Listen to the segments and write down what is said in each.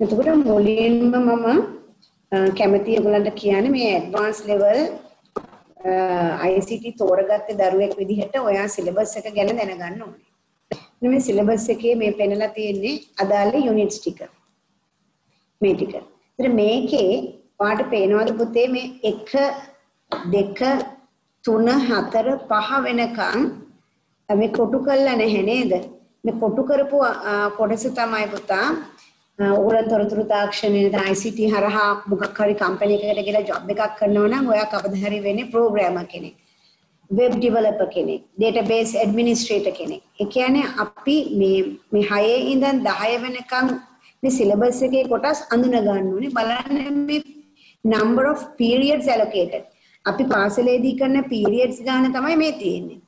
එතකොට මුලින්ම මම කැමති ඔයගලන්ට කියන්නේ මේ ඇඩ්වාන්ස් ලෙවල් ICT තෝරගත්ත දරුවෙක් විදිහට ඔයා සිලබස් එක ගැන දැනගන්න ඕනේ. මේ සිලබස් එකේ මේ පෙන්නලා තියෙන්නේ අදාළ යුනිට්ස් ටික. මේ ටික. ඉතින් මේකේ ඔයාට පේනවද පුතේ මේ 1 2 3 4 5 වෙනකන් මේ කොටු කළා නැහැ නේද? මේ කොටු කරපු කොටස තමයි පුතා ඕගොල්ලෝ තොරතුරු තාක්ෂණයේ ICT හරහා මොකක් හරි කම්පැනි එකකට ගිහලා ජොබ් එකක් කරනවා නම් ඔයා කවදා හරි වෙන්නේ ප්‍රෝග්‍රෑමර් කෙනෙක්. වෙබ් ඩෙවලොපර් කෙනෙක්, database administrator කෙනෙක්. ඒ කියන්නේ අපි මේ මේ 6 ඉඳන් 10 වෙනකන් මේ සිලබස් එකේ කොටස් අඳුන ගන්න ඕනේ. බලන්න මේ number of periods allocated. අපි පාසලේදී කරන periods ගාන තමයි මේ තියෙන්නේ.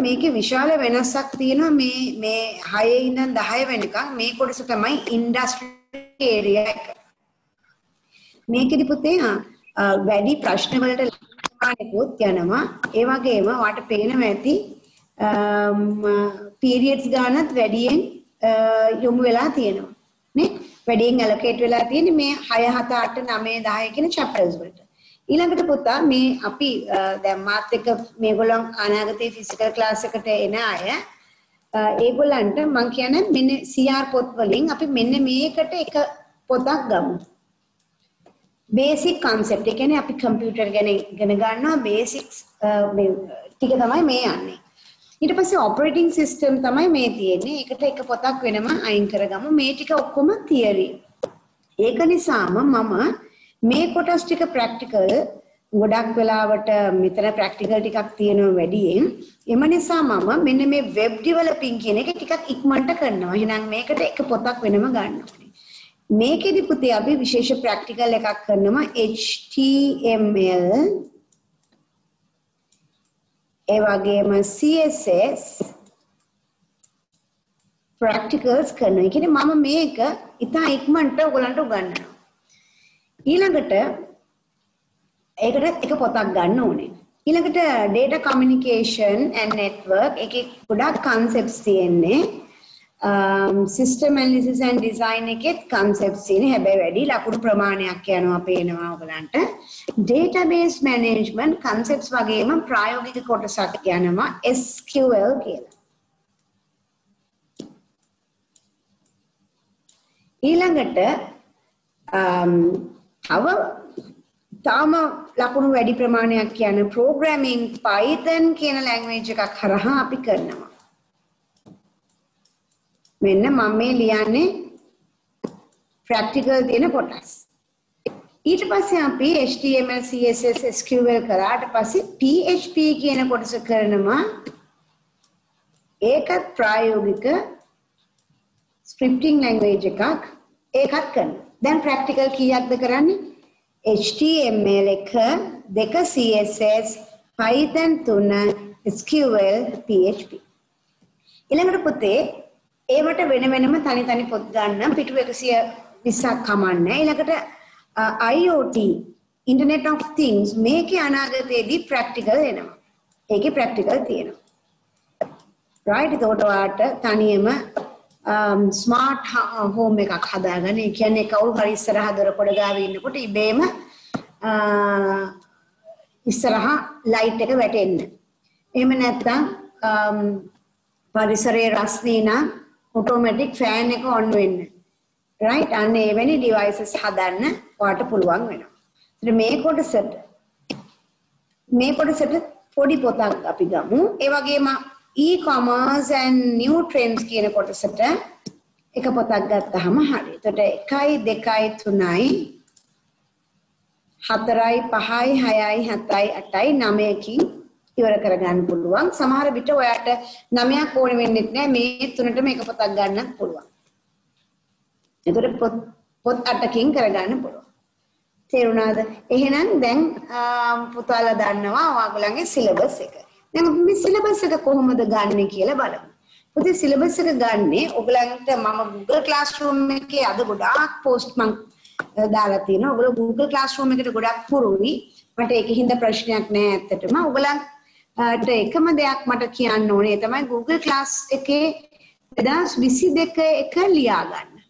එතකොට මේකේ විශාල වෙනසක් තියෙනවා මේ මේ 6 ඉඳන් 10 වෙනකන් මේ කොටස තමයි ඉන්ඩස්ට්‍රි ඒරියා එක. මේකෙදි පුතේ වැඩි ප්‍රශ්න වලට සමානකුත් යනවා. ඒ වගේම වාට පේනවා ඇති පීරියඩ්ස් ගානත් වැඩියෙන් යොමු වෙලා තියෙනවා. නේ? වැඩියෙන් ඇලොකේට් වෙලා තියෙන්නේ මේ 6 7 8 9 10 කියන චැප්ටර්ස් වලට. ඊළඟට පුතා මේ අපි දැන් මාත් එක්ක මේගොල්ලන් අනාගතයේ ෆිසිකල් ක්ලාස් එකට එන අය ඒගොල්ලන්ට මම කියන්නේ මෙන්න CR පොත් වලින් අපි මෙන්න මේකට එක පොතක් ගමු. බේසික් කන්සෙප්ට් ඒ කියන්නේ අපි කම්පියුටර් ගැන ඉගෙන ගන්නවා බේසික්ස් ටික තමයි මේ යන්නේ. ඊට පස්සේ ඔපරේටිං සිස්ටම් තමයි මේ තියෙන්නේ. ඒකට එක පොතක් වෙනම අයින් කරගමු. මේ ටික ඔක්කොම තියරි. ඒක නිසාම මම මේ කොටස් ටික ප්‍රැක්ටිකල් ගොඩක් වෙලාවට මෙතන ප්‍රැක්ටිකල් ටිකක් තියෙනවා වැඩියෙන්. එම නිසා මම මෙන්න මේ වෙබ් ඩෙවලොපින් කියන එක ටිකක් ඉක්මනට කරනවා. එහෙනම් මේකට එක පොතක් වෙනම ගන්න ඕනේ. මේකෙදි පුතේ අපි විශේෂ ප්‍රැක්ටිකල් එකක් කරනවා HTML ඒ වගේම CSS ප්‍රැක්ටිකල්ස් කරනවා. ඒ කියන්නේ මම මේක ඉතා ඉක්මනට ඔයගලන්ට උගන්වනවා. ඊළඟට ඒකට එක පොතක් ගන්න ඕනේ. ඊළඟට data communication and network එකේ ගොඩක් concepts තියෙන්නේ. සිස්ටම් ඇනලිසිස් ඇන්ඩ් ඩිසයින් එකෙත් කන්සෙප්ට්ස් තියෙන හැබැයි වැඩි ලකුණු ප්‍රමාණයක් යනවා පේනවා ඔයගලන්ට database management concepts වගේම ප්‍රායෝගික කොටසක් යනවා SQL කියලා ඊළඟට um, තව තාම ලකුණු වැඩි ප්‍රමාණයක් කියන ප්‍රෝග්‍රෑමින් Python කියන ලැන්ග්වේජ් එකක් හරහා අපි කරනවා. මෙන්න මම මේ ලියන්නේ ප්‍රැක්ටිකල් තියෙන කොටස්. ඊට පස්සේ අපි HTML CSS SQL කරාට පස්සේ PHP කියන කොටස කරනවා. ඒකත් ප්‍රායෝගික ස්ක්‍රිප්ටිං ලැන්ග්වේජ් එකක් ඒකත් කරනවා. දැන් ප්‍රැක්ටිකල් කීයක්ද කරන්නේ? HTML එක දෙක CSS Python තුන SQL PHP ඊළඟට පුතේ ඒවට වෙන වෙනම තනි තනි පොත් ගන්න පිටු 120ක් කමන්නේ. ඊළඟට IoT Internet of Things මේකේ අනාගතයේදී ප්‍රැක්ටිකල් එනවා. ඒකේ ප්‍රැක්ටිකල් තියෙනවා. Right එතකොට ඔයාලට තනියම ස්මාර්ට් හෝම් එකක් හදාගන්න. ඒ කියන්නේ කවුරු හරි ඉස්සරහ දොර පොඩ ගාවේ ඉන්නකොට ඉබේම ඉස්සරහා ලයිට් එක වැටෙන්න. එහෙම නැත්නම් පරිසරයේ රස්නේ නම් ඔටෝමැටික් ෆෑන් එක ඔන් වෙන්න. රයිට් අන්න එවැනි ඩිවයිසස් හදන්න ඔයාලට පුළුවන් වෙනවා. ඉතින් මේ කොටසට මේ කොටසට පොඩි පොතක් අපි ගමු. ඒ වගේම e-commerce and new trends කියන කොටසට එක පොතක් ගත්තාම හරි. එතකොට 1යි 2යි 3යි 4යි 5යි 6යි 7යි 8යි 9කින් ඉවර කරගන්න පුළුවන්. සමහර විට ඔයාට 9ක් ඕනෙ වෙන්නේ නැහැ. මේ තුනටම එක පොතක් ගන්නත් පුළුවන්. එතකොට පොත් පොත් 8කින් කරගන්න පුළුවන්. තේරුණාද? එහෙනම් දැන් පුතාලා දන්නවා ඔයාගලගේ සිලබස් එක. දැන් අපි මේ සිලබස් එක කොහොමද ගන්නෙ කියලා බලමු. පුතේ සිලබස් එක ගන්නේ ඔයගලන්ට මම Google Classroom එකේ අද ගොඩාක් පෝස්ට් මම දාලා තියෙනවා. ඔයගොල්ලෝ Google Classroom එකට ගොඩක් පුරුයි. මට ඒකින්ද ප්‍රශ්නයක් නෑ ඇත්තටම. ඔයගලන්ට එකම දෙයක් මට කියන්න ඕනේ තමයි Google Class එකේ 2022 එක ලියා ගන්න.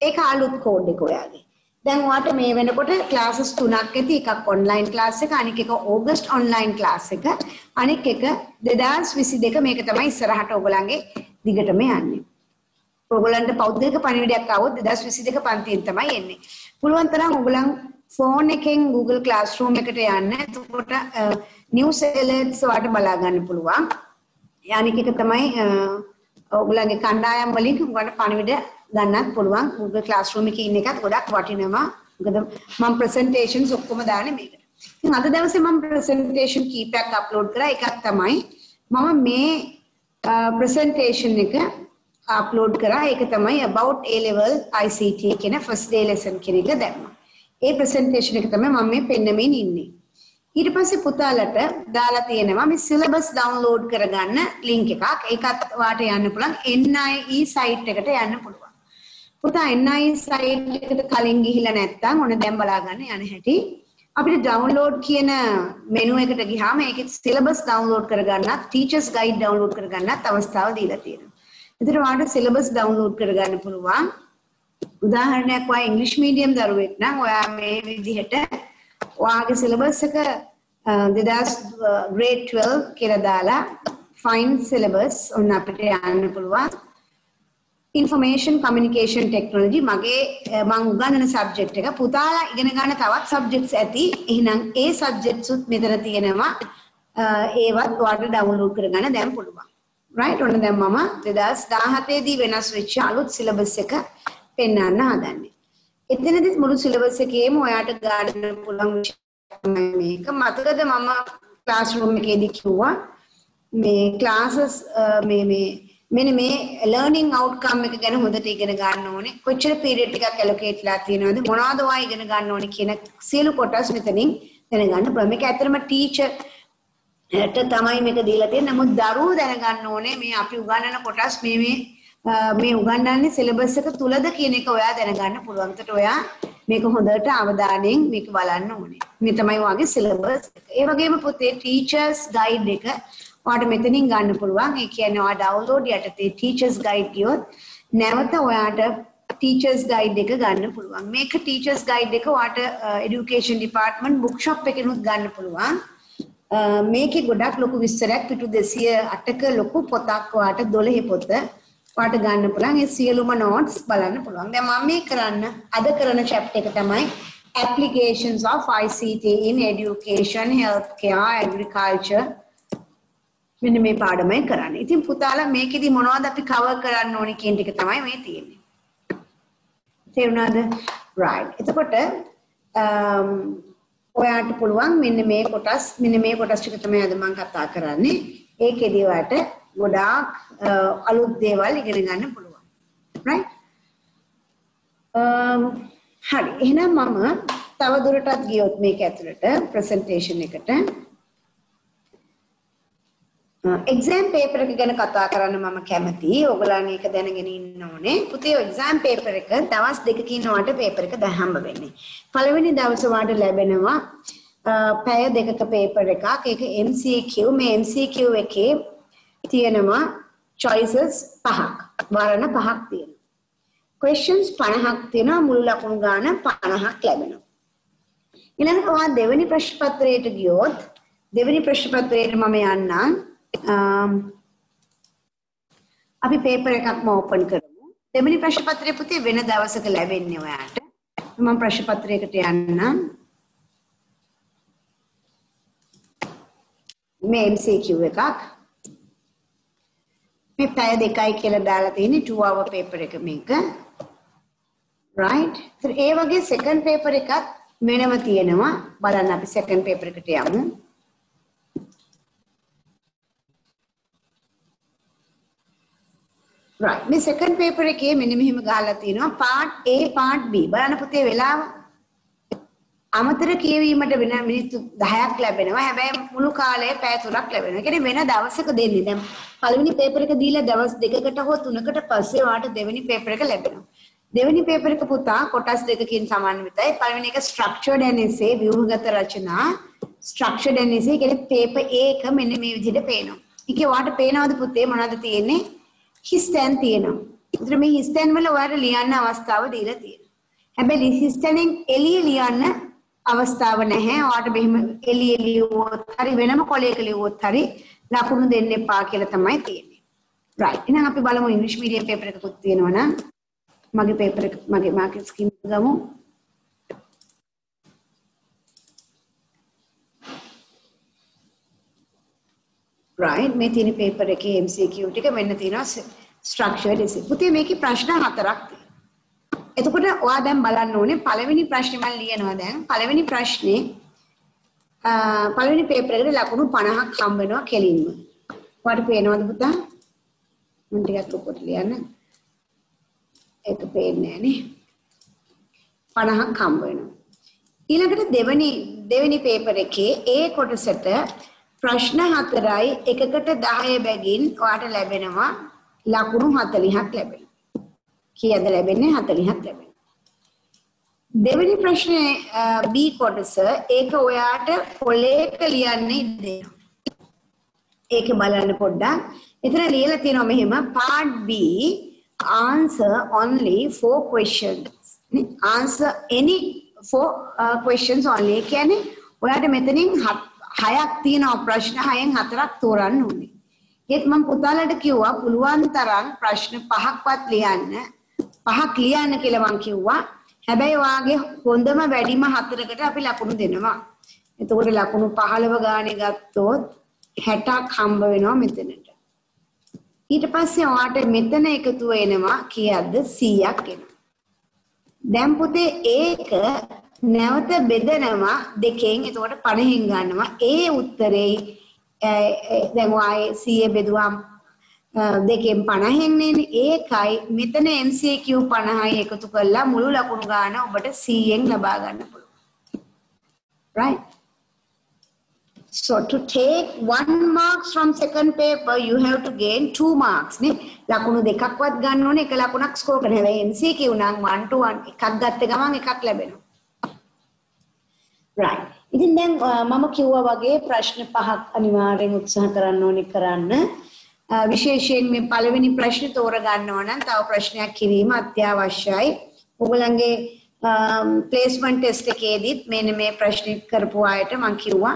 ඒක අලුත් කෝඩ් එක ඔයාගේ. දැන් ඔයාට මේ වෙනකොට ක්ලාසස් තුනක් ඇති එකක් ඔන්ලයින් ක්ලාස් එක අනික එක ඕගස්ට් ඔන්ලයින් ක්ලාස් එක අනික එක 2022 මේක තමයි ඉස්සරහට ඔයගලන්ගේ දිගටම යන්නේ. ඔයගලන්ට පෞද්ගලික පණිවිඩයක් ආවොත් 2022 පන්තියෙන් තමයි එන්නේ. පුළුවන් තරම් ඔයගලන් ෆෝන් එකෙන් Google Classroom එකට යන්න. එතකොට නිවුස් ඇලර්ට්ස් වාට බලා ගන්න පුළුවන්. අනික එක තමයි ඔයගලන්ගේ කණ්ඩායම් වලින් ඔයගලන්ට පණිවිඩ ගන්නත් පුළුවන් Google Classroom එකේ ඉන්න එකත් ගොඩක් වටිනවා. මොකද මම ප්‍රසන්ටේෂන්ස් ඔක්කොම දාන්නේ මේකට. ඉතින් අද දවසේ මම ප්‍රසන්ටේෂන් කීපයක් අප්ලෝඩ් කරා. එකක් තමයි මම මේ ප්‍රසන්ටේෂන් එක අප්ලෝඩ් කරා. ඒක තමයි about A level ICT කියන first day lesson කියන එක දැම්මා. ඒ ප්‍රසන්ටේෂන් එක තමයි මම මේ පෙන්නමින් ඉන්නේ. ඊට පස්සේ පුතාලට දාලා තියෙනවා මේ සිලබස් ඩවුන්ලෝඩ් කරගන්න ලින්ක් එකක්. ඒකත් වාට යන්න පුළුවන් NIE site එකට යන්න පුළුවන්. පුතා NI site එකට කලින් ගිහිල්ලා නැත්තම් ඔන්න දැන් බලාගන්න යන හැටි අපිට ඩවුන්ලෝඩ් කියන මෙනු එකට ගියාම ඒකේ සිලබස් ඩවුන්ලෝඩ් කරගන්නත් ටීචර්ස් ගයිඩ් ඩවුන්ලෝඩ් කරගන්නත් අවස්ථාව දීලා තියෙනවා. එතන ඔයාලට සිලබස් ඩවුන්ලෝඩ් කරගන්න පුළුවන්. උදාහරණයක් ඔයා ඉංග්‍රීසි මීඩියම් දරුවෙක් නම් ඔයා මේ විදිහට ඔයාගේ සිලබස් එක 2000 grade 12 කියලා දාලා find syllabus ඔන්න අපිට යන්න පුළුවන්. ඉන්ෆර්මේෂන් කමියුනිකේෂන් ටෙක්නොලොජි මගේ මම උගන්වන සබ්ජෙක්ට් එක පුතාලා ඉගෙන ගන්න තවත් සබ්ජෙක්ට්ස් ඇති. එහෙනම් ඒ සබ්ජෙක්ට්ස් උත් මෙතන තියෙනවා. ඒවත් ඔයාලට ඩවුන්ලෝඩ් කරගන්න දැන් පුළුවන්. right ඔන්න දැන් මම 2017 දී වෙනස් වෙච්ච අලුත් සිලබස් එක පෙන්වන්න හදන්නේ. එතනදිත් මුළු සිලබස් එකේම ඔයාට ගන්න පුළුවන් මේක මතකද මම ක්ලාස් රූම් එකේදී කිව්වා මේ ක්ලාසස් මේ මේ මෙන්න මේ ලර්නින් අවුට්කම් එක ගැන හොඳට ඉගෙන ගන්න ඕනේ. කොච්චර පීරියඩ් එකක් ඇලොකේට්ලා තියෙනවද? මොනවද ඔයා ඉගෙන ගන්න ඕනේ කියන සියලු කොටස් මෙතනින් දැනගන්න පුළුවන්. මේක ඇත්තටම ටීචර්ට තමයි මේක දීලා තියෙන්නේ. නමුත් දරුවෝ දැනගන්න ඕනේ මේ අපි උගන්වන කොටස් මේ මේ මේ උගන්වන්නේ සිලබස් එක තුලද කියන එක ඔයා දැනගන්න පුළුවන්. ඒකට ඔයා මේක හොඳට අවධානයෙන් මේක බලන්න ඕනේ. මේ තමයි ඔයාගේ සිලබස් එක. ඒ වගේම පුතේ ටීචර්ස් ගයිඩ් එක ඔයාට මෙතනින් ගන්න පුළුවන්. ඒ කියන්නේ ඔයා ඩවුන්ලෝඩ් යටතේ ටීචර්ස් ගයිඩ් ගියොත් නැවත ඔයාට ටීචර්ස් ගයිඩ් එක ගන්න පුළුවන්. මේක ටීචර්ස් ගයිඩ් එක ඔයාට এডুকেෂන් ডিপার্টমেন্ট බුක් ෂොප් එකෙනුත් ගන්න පුළුවන්. මේකේ ගොඩක් ලොකු විස්තරයක් පිටු 208ක ලොකු පොතක් ඔයාට 12 පොත ඔයාට ගන්න පුළුවන්. ඒ සියලුම notes බලන්න පුළුවන්. දැන් මම මේ කරන්න අද කරන chapter එක තමයි applications of ICT in education, healthcare, agriculture මෙන්න මේ පාඩමයි කරන්නේ. ඉතින් පුතාලා මේකෙදි මොනවද අපි කවර් කරන්න ඕනේ කියන ටික තමයි මේ තියෙන්නේ. තේරුණාද? right. එතකොට um, ඔයාට පුළුවන් මෙන්න මේ කොටස් මෙන්න මේ කොටස් ටික තමයි අද මම කතා කරන්නේ. ඒකෙදි ඔයාට ගොඩාක් uh, අලුත් දේවල් ඉගෙන ගන්න පුළුවන්. right? Um, හරි. එහෙනම් මම තව දුරටත් ගියොත් මේක ඇතුළට ප්‍රසන්ටේෂන් එකට එක්සෑම් පේපර් එක ගැන කතා කරන්න මම කැමතියි. ඔයගොල්ලන් ඒක දැනගෙන ඉන්න ඕනේ. පුතේ එක්සෑම් පේපර් එක දවස් දෙකකින් වාට පේපර් එක දැහම්බ වෙන්නේ. පළවෙනි දවසේ වාට ලැබෙනවා පැය දෙකක පේපර් එකක්. ඒක MCQ. මේ MCQ එකේ තියෙනවා choices පහක්. වර්ණ පහක් තියෙනවා. questions 50ක් තියෙනවා. මුල් ලකුණු ගාන 50ක් ලැබෙනවා. ඊළඟට ඔයා දෙවෙනි ප්‍රශ්න පත්‍රයට ගියොත් දෙවෙනි ප්‍රශ්න පත්‍රයට මම යන්නම්. අපි පේපර් එකක්ම ඕපන් කරමු. දෙවෙනි ප්‍රශ්න පත්‍රය පුතේ වෙන දවසක ලැබෙන්නේ ඔයාට. මම ප්‍රශ්න පත්‍රයකට යන්නම්. මේ MCQ එකක්. මේ පැය දෙකයි කියලා දාලා තියෙන්නේ 2 hour paper එක මේක. right. ඒ වගේ second paper එකක් වෙනම තියෙනවා. බලන්න අපි second paper එකට යමු. Right මේ second paper එකේ මෙන්න මෙහෙම ගහලා තියෙනවා part A part B බලන්න පුතේ වෙලාව අමතර කියවීමට වෙන මිනිත්තු 10ක් ලැබෙනවා හැබැයි මුළු කාලය පැය 3ක් ලැබෙනවා. ඒ කියන්නේ වෙන දවසක දෙන්නේ. දැන් පළවෙනි පේපර් එක දීලා දවස් දෙකකට හෝ තුනකට පස්සේ වාට දෙවෙනි පේපර් එක ලැබෙනවා. දෙවෙනි පේපර් එක පුතා කොටස් දෙකකින් සමන්විතයි. පළවෙනි එක structured and essay ව්‍යුහගත රචනා structured and essay කියන්නේ පේපර් A එක මෙන්න මේ විදිහට පේනවා. ඒකේ වාට පේනවද පුතේ මොනවද තියෙන්නේ? හිස් තැන් තියෙනවා. ඒතර මේ හිස්තැන් වල ඔයාලට ලියන්න අවස්ථාව දීලා තියෙනවා. හැබැයි හිස්තැනෙන් එළිය ලියන්න අවස්ථාව නැහැ. ඔයාලට මෙහෙම එළිය ලියුවොත් හරි වෙනම කොලයක ලියුවොත් හරි ලකුණු දෙන්න එපා කියලා තමයි තියෙන්නේ. right. එහෙනම් අපි බලමු ඉංග්‍රීසි මීඩියම් පේපර් එකකුත් තියෙනවා නම් මගේ පේපර් එක මගේ මාකට් ස්කීම් ගමු. Right මේ තියෙන පේපර් එකේ MCQ ටික මෙන්න තියෙනවා structured essay. පුතේ මේකේ ප්‍රශ්න හතරක් තියෙනවා. එතකොට ඔයා දැන් බලන්න ඕනේ පළවෙනි ප්‍රශ්නේ මම ලියනවා දැන්. පළවෙනි ප්‍රශ්නේ පළවෙනි පේපර් එකට ලකුණු 50ක් හම්බ වෙනවා කෙලින්ම. ඔයාලට පේනවද පුතා? මම ටිකක් උඩට ලියන්න. ඒක පේන්නේ නැහැ 50ක් හම්බ වෙනවා. ඊළඟට දෙවෙනි දෙවෙනි පේපර් එකේ ඒ කොටසට ප්‍රශ්න හතරයි එකකට 10 බැගින් ඔයාට ලැබෙනවා ලකුණු 40ක් ලැබෙනවා. කීයද ලැබෙන්නේ 40ක් ලැබෙනවා. දෙවෙනි ප්‍රශ්නේ B කොටස ඒක ඔයාට පොලේක ලියන්න දෙනවා. ඒක බලන්න පොඩ්ඩක්. එතන ලියලා තියෙනවා මෙහෙම part B answer only four questions. answer any four uh, questions only. කියන්නේ ඔයාට මෙතනින් හයක් තියෙනවා ප්‍රශ්න හයෙන් හතරක් තෝරන්න ඕනේ. ඒත් මම පුතාලට කිව්වා පුළුවන් තරම් ප්‍රශ්න පහක්වත් ලියන්න. පහක් ලියන්න කියලා මම කිව්වා. හැබැයි වාගේ හොඳම වැඩිම හතරකට අපි ලකුණු දෙනවා. එතකොට ලකුණු 15 ගානේ ගත්තොත් 60ක් හම්බ වෙනවා මෙතනට. ඊට පස්සේ ඔයාට මෙතන එකතු වෙනවා කීයක්ද 100ක් එනවා. දැන් පුතේ ඒක නැවත බෙදනවා දෙකෙන්. එතකොට 50න් ගන්නවා. ඒ උත්තරේ දැන් ආයේ 100 බෙදුවාම දෙකෙන් 50න් නේනේ ඒකයි මෙතන MCQ 50යි එකතු කරලා මුළු ලකුණු ගාන ඔබට 100න් ලබා ගන්න පුළුවන්. Right? So to take one marks from second paper you have to gain two marks නේ? ලකුණු දෙකක්වත් ගන්න ඕනේ. එක ලකුණක් ස්කෝර් කරන්න හැබැයි MCQ නම් 1 to 1 එකක් ගත්ත ගමන් එකක් ලැබෙනවා. Right ඉතින් දැන් මම කිව්වා වගේ ප්‍රශ්න පහක් අනිවාර්යෙන් උත්සාහ කරන්න ඕනේ කරන්න විශේෂයෙන් මේ පළවෙනි ප්‍රශ්නේ තෝරගන්නවා නම් තව ප්‍රශ්නයක් කිරීම අත්‍යවශ්‍යයි. ඔයගොල්ලන්ගේ ප්ලේස්මන්ට් ටෙස්ට් එකේදීත් මෙන්න මේ ප්‍රශ්නේ කරපු අයට මම කිව්වා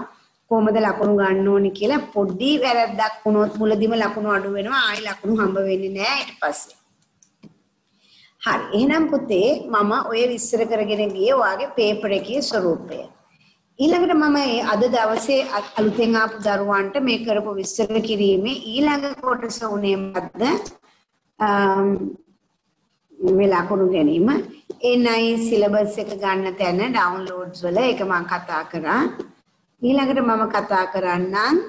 කොහොමද ලකුණු ගන්න ඕනේ කියලා පොඩි වැරද්දක් වුණොත් මුලදිම ලකුණු අඩු වෙනවා ආයි ලකුණු හම්බ වෙන්නේ නැහැ ඊට පස්සේ. හරි එහෙනම් පුතේ මම ඔය විස්තර කරගෙන ගියේ ඔයාගේ පේපර් එකේ ස්වරූපය. ඊළඟට මම අද දවසේ අලුතෙන් ආපු දරුවන්ට මේ කරපු විස්තර කිරීමේ ඊළඟ කොටස උනේ මොකද්ද? මේ ලකුණු ගැනීම NI සිලබස් එක ගන්න තැන ඩවුන්ලෝඩ්ස් වල ඒක මම කතා කරා. ඊළඟට මම කතා කරන්නම්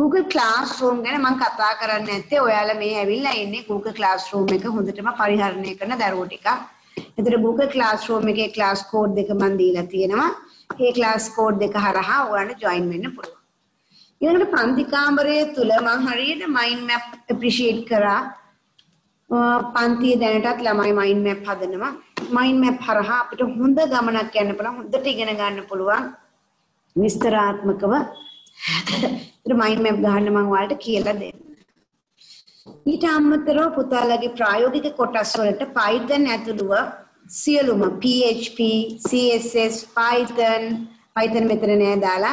Google Classroom ගැන මම කතා කරන්නේ නැත්තේ ඔයාලා මේ ඇවිල්ලා ඉන්නේ Google Classroom එක හොඳටම පරිහරණය කරන දරුවෝ ටිකක්. එතකොට Google Classroom එකේ class code දෙක මම දීලා තියෙනවා. ඒ ක්ලාස් කෝඩ් දෙක හරහා ඔයාලට ජොයින් වෙන්න පුළුවන්. ඊළඟට පන්ති කාමරය තුල මම හරියට මයින්ඩ් මැප් ඇප්‍රීෂিয়েට් කරා. පන්තියේ දැනටත් ළමයි මයින්ඩ් මැප් හදනවා. මයින්ඩ් මැප් හරහා අපිට හොඳ ගමනක් යන්න පුළුවන්. හොඳට ඉගෙන ගන්න පුළුවන්. විස්තරාත්මකව. ඒත් මයින්ඩ් මැප් ගන්න මම ඔයාලට කියලා දෙන්න. ඊට අමතරව පුතාලගේ ප්‍රායෝගික කොටස් වලට Python ඇතුළුව සියලුම PHP, CSS, Python, Python මෙතන නෑ දාලා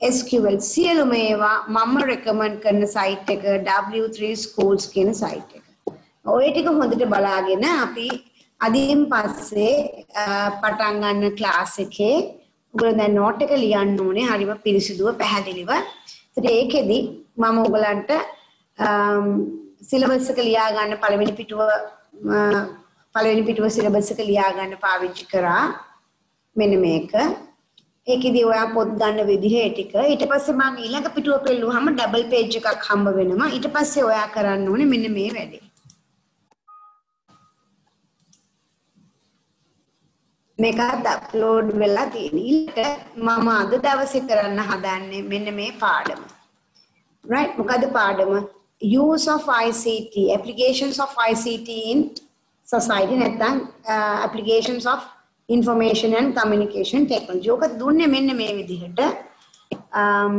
SQL සියලුම ඒවා මම රෙකමන්ඩ් කරන සයිට් එක W3 Schools කියන සයිට් එක. ඔය ටික හොඳට බලාගෙන අපි අදින් පස්සේ පටන් ගන්න ක්ලාස් එකේ ඔයගොල්ලෝ දැන් නෝට් එක ලියන්න ඕනේ හරිම පිරිසිදුව පැහැදිලිව. ඒත් ඒකෙදි මම ඔයගලන්ට සිලබස් එක ලියා ගන්න පළවෙනි පිටුව පළවෙනි පිටුව සිලබස් එක ලියා ගන්න පාවිච්චි කරා මෙන්න මේක. ඒකෙදි ඔයා පොත් ගන්න විදිහ ඒ ටික. ඊට පස්සේ මම ඊළඟ පිටුව පෙළුවාම ඩබල් පේජ් එකක් හම්බ වෙනවා. ඊට පස්සේ ඔයා කරන්න ඕනේ මෙන්න මේ වැඩේ. මේකත් අප්ලෝඩ් වෙලා තියෙන. ඊළඟ මම අද දවසේ කරන්න හදන්නේ මෙන්න මේ පාඩම. right මොකද පාඩම? use of ICT applications of ICT in society නැත්නම් uh, applications of information and communication technology. ඔක දුන්නේ මෙන්න මේ විදිහට um,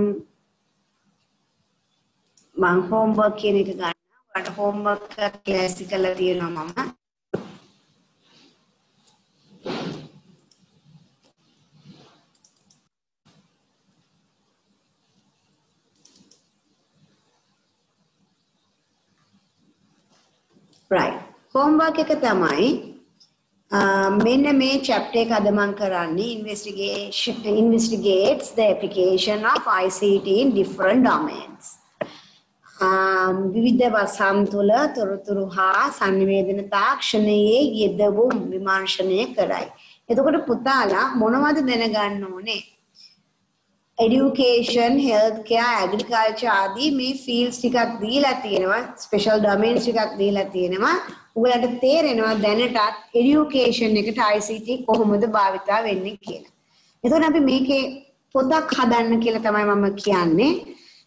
මම homework කියන එක ගන්න. ඔයාලට homework එකක් ලෑස්ති කරලා තියෙනවා මම. right homework එක තමයි මෙන්න මේ chapter එක අද මම කරන්නේ investigation investigates the application of ICT in different domains විවිධ වසම් තුළ තොරතුරු හා සංනිවේදන තාක්ෂණයේ යෙදවුම් විමර්ශනය කරයි. එතකොට පුතාලා මොනවද දැනගන්න ඕනේ? Education, healthcare, agriculture ආදී මේ fields ටිකක් දීලා තියෙනවා. special domains ටිකක් දීලා තියෙනවා. ඔයාලට තේරෙනවා දැනටත් education එකට ICT කොහොමද භාවිතා වෙන්නේ කියලා. එතකොට අපි මේකේ පොතක් හදන්න කියලා තමයි මම කියන්නේ.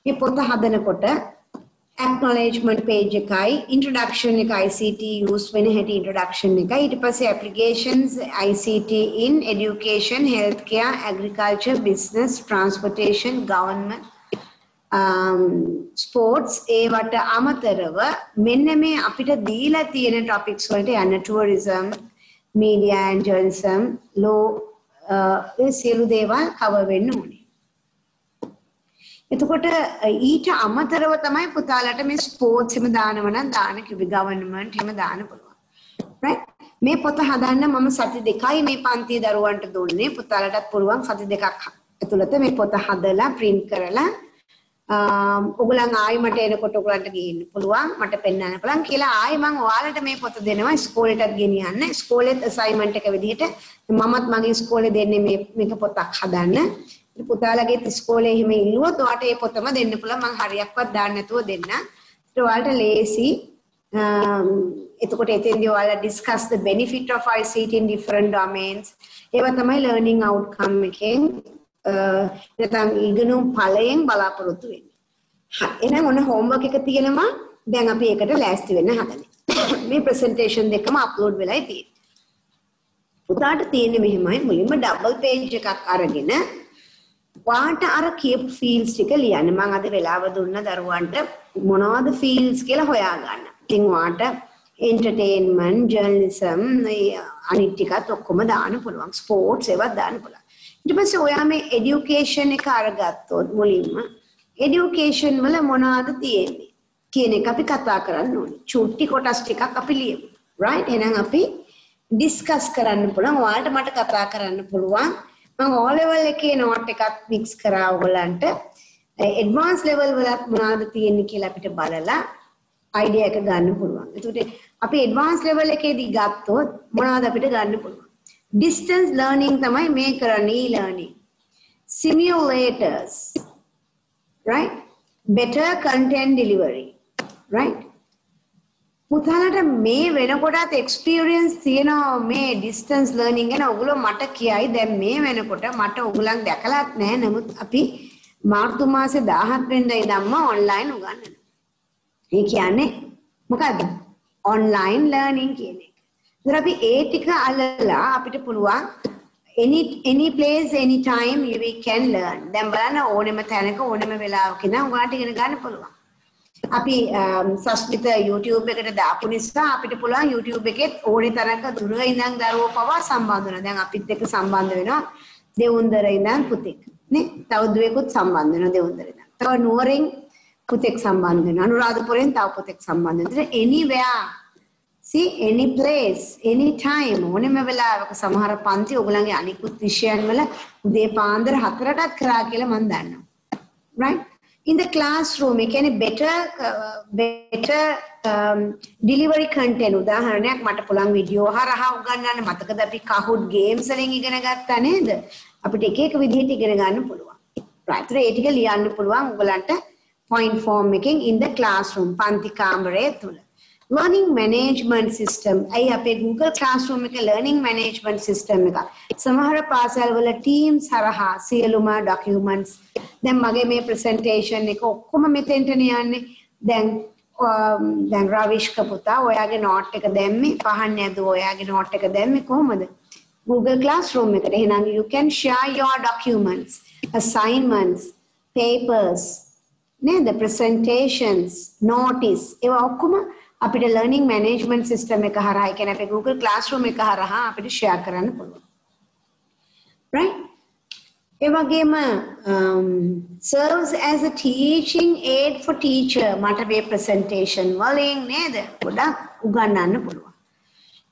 මේ පොත හදනකොට acknowledgement page එකයි introduction එක ICT use වෙන හැටි introduction එකයි. ඊට පස්සේ applications ICT in education healthcare agriculture business transportation government um, sports ඒවට අමතරව මෙන්න මේ අපිට දීලා තියෙන topics වලට යන tourism media and journalism law uh, ඒ සියලු දේවල් cover වෙන්න ඕනේ. එතකොට ඊට අමතරව තමයි පුතාලට මේ ස්පෝර්ට්ස් එහෙම දානව නම් දාන කිවි ගවර්න්මන්ට් එහෙම දාන්න පුළුවන්. right? මේ පොත හදන්න මම සති දෙකයි මේ පන්තියේ දරුවන්ට දුන්නේ. පුතාලටත් පුළුවන් සති දෙකක් ඇතුළත මේ පොත හදලා print කරලා ඔගලන් ආයි මට එනකොට ඔගලන්ට ගේන්න පුළුවන් මට පෙන්වන්න පුළුවන් කියලා ආයි මම ඔයාලට මේ පොත දෙනවා ඉස්කෝලේටත් ගෙනියන්න ඉස්කෝලේත් අසයින්මන්ට් එක විදිහට මමත් මගේ ඉස්කෝලේ දෙන්නේ මේ මේක පොතක් හදන්න පුතාලගේ ඉස්කෝලේ එහෙම ඉල්ලුවොත් ඔයාට ඒ පොතම දෙන්න පුළුවන් මම හරියක්වත් දාන්න නැතුව දෙන්න. ඒත් ඔයාලට ලේසි එතකොට එතෙන්දී ඔයාලා discuss the benefit of ICT in different domains. ඒවා තමයි learning outcome එකෙන් නැත්නම් ඉගෙනුම් ඵලයෙන් බලාපොරොත්තු වෙන්නේ. හරි. එහෙනම් ඔන්න homework එක තියෙනවා. දැන් අපි ඒකට ලෑස්ති වෙන්න හදන්නේ. මේ presentation දෙකම upload වෙලායි තියෙන්නේ. පුතාට තියෙන්නේ මෙහෙමයි මුලින්ම double page එකක් අරගෙන වාට අර කියපු ෆීල්ස් ටික ලියන්න. මම අද වෙලාව දුන්න දරුවන්ට මොනවද ෆීල්ස් කියලා හොයාගන්න. ඉතින් වාට entertainment, journalism අනිත් ටිකත් ඔක්කොම දාන්න පුළුවන්. ස්පෝර්ට්ස් ඒවත් දාන්න පුළුවන්. ඊට පස්සේ ඔයා මේ education එක අරගත්තොත් මුලින්ම education වල මොනවද තියෙන්නේ කියන එක අපි කතා කරන්න ඕනේ. චුට්ටි කොටස් ටිකක් අපි ලියමු. right? එහෙනම් අපි ඩිස්කස් කරන්න පුළුවන්. ඔයාලට මට කතා කරන්න පුළුවන්. මම O level එකේ නෝට් එකක් මික්ස් කරා ඔයගලන්ට ඇඩ්වාන්ස් ලෙවල් වලත් මොනවද තියෙන්නේ කියලා අපිට බලලා අයිඩියා එක ගන්න පුළුවන්. ඒකට අපි ඇඩ්වාන්ස් ලෙවල් එකේදී ගත්තොත් මොනවද අපිට ගන්න පුළුවන්? distance learning තමයි මේ කරන්නේ e-learning. simulators right? better content delivery right? පුතාලට මේ වෙනකොටත් එක්ස්පීරියන්ස් තියෙනවා මේ ඩිස්ටන්ස් ලර්නින් ගැන ඔගොල්ලෝ මට කියයි දැන් මේ වෙනකොට මට ඔගලන් දැකලත් නැහැ නමුත් අපි මාර්තු මාසේ 17 වෙනිදා ඉඳන්ම ඔන්ලයින් උගන්වනවා. ඒ කියන්නේ මොකද්ද? ඔන්ලයින් ලර්නින් කියන එක. ඉතින් අපි ඒ ටික අල්ලලා අපිට පුළුවන් any any place any time you can learn. දැන් බලන්න ඕනෙම තැනක ඕනෙම වෙලාවක ඉඳන් ඔයාලට ඉගෙන ගන්න පුළුවන්. අපි um, සස්මිත YouTube එකට දාපු නිසා අපිට පුළුවන් YouTube එකෙත් ඕනේ තරක දුර ඉඳන් දරුවෝ පවා සම්බන්ධ වෙනවා. දැන් අපිත් එක්ක සම්බන්ධ වෙනවා දෙවුන්දර ඉඳන් පුතෙක්. නේ? තව දුවෙකුත් සම්බන්ධ වෙනවා දෙවුන්දර ඉඳන්. තව නුවරින් පුතෙක් සම්බන්ධ වෙනවා. අනුරාධපුරෙන් තව පුතෙක් සම්බන්ධ වෙනවා. anywhere see any place any time ඕනෙම වෙලාවක සමහර පන්ති ඔයගලගේ අනිකුත් විෂයන් වල උදේ පාන්දර 4ටත් කරා කියලා මම දන්නවා. right? In the classroom ඒ කියන්නේ better uh, better um, delivery content උදාහරණයක් මට පුළුවන් වීඩියෝ හරහා උගන්වන්න මතකද අපි Kahoot games වලින් ඉගෙන ගත්තා නේද? අපිට එක එක විදිහට ඉගෙන ගන්න පුළුවන්. Right. ඒ ටික ලියන්න පුළුවන්. උගලන්ට point form එකෙන් in the classroom පන්ති කාමරය තුල learning management system. අයි අපේ Google Classroom එක learning management system එක සමහර පාසල් වල teams හරහා සියලුම documents. දැන් මගේ මේ presentation එක ඔක්කොම මෙතෙන්ට යන්නේ. දැන් දැන් රවිෂ්ක පුතා ඔයාගේ note එක දැම්මේ. පහන් ඇදුව ඔයාගේ note එක දැම්මේ කොහොමද? Google Classroom එකට. එහෙනම් you can share your documents assignments papers නේද? presentations notice. ඒවා ඔක්කොම අපිට learning management system එක හරහා ඒ කියන්නේ අපේ Google Classroom එක හරහා අපිට share කරන්න පුළුවන්. Right? ඒ වගේම um, serves as a teaching aid for teacher. මට මේ presentation වලින් නේද? ගොඩක් උගන්වන්න පුළුවන්.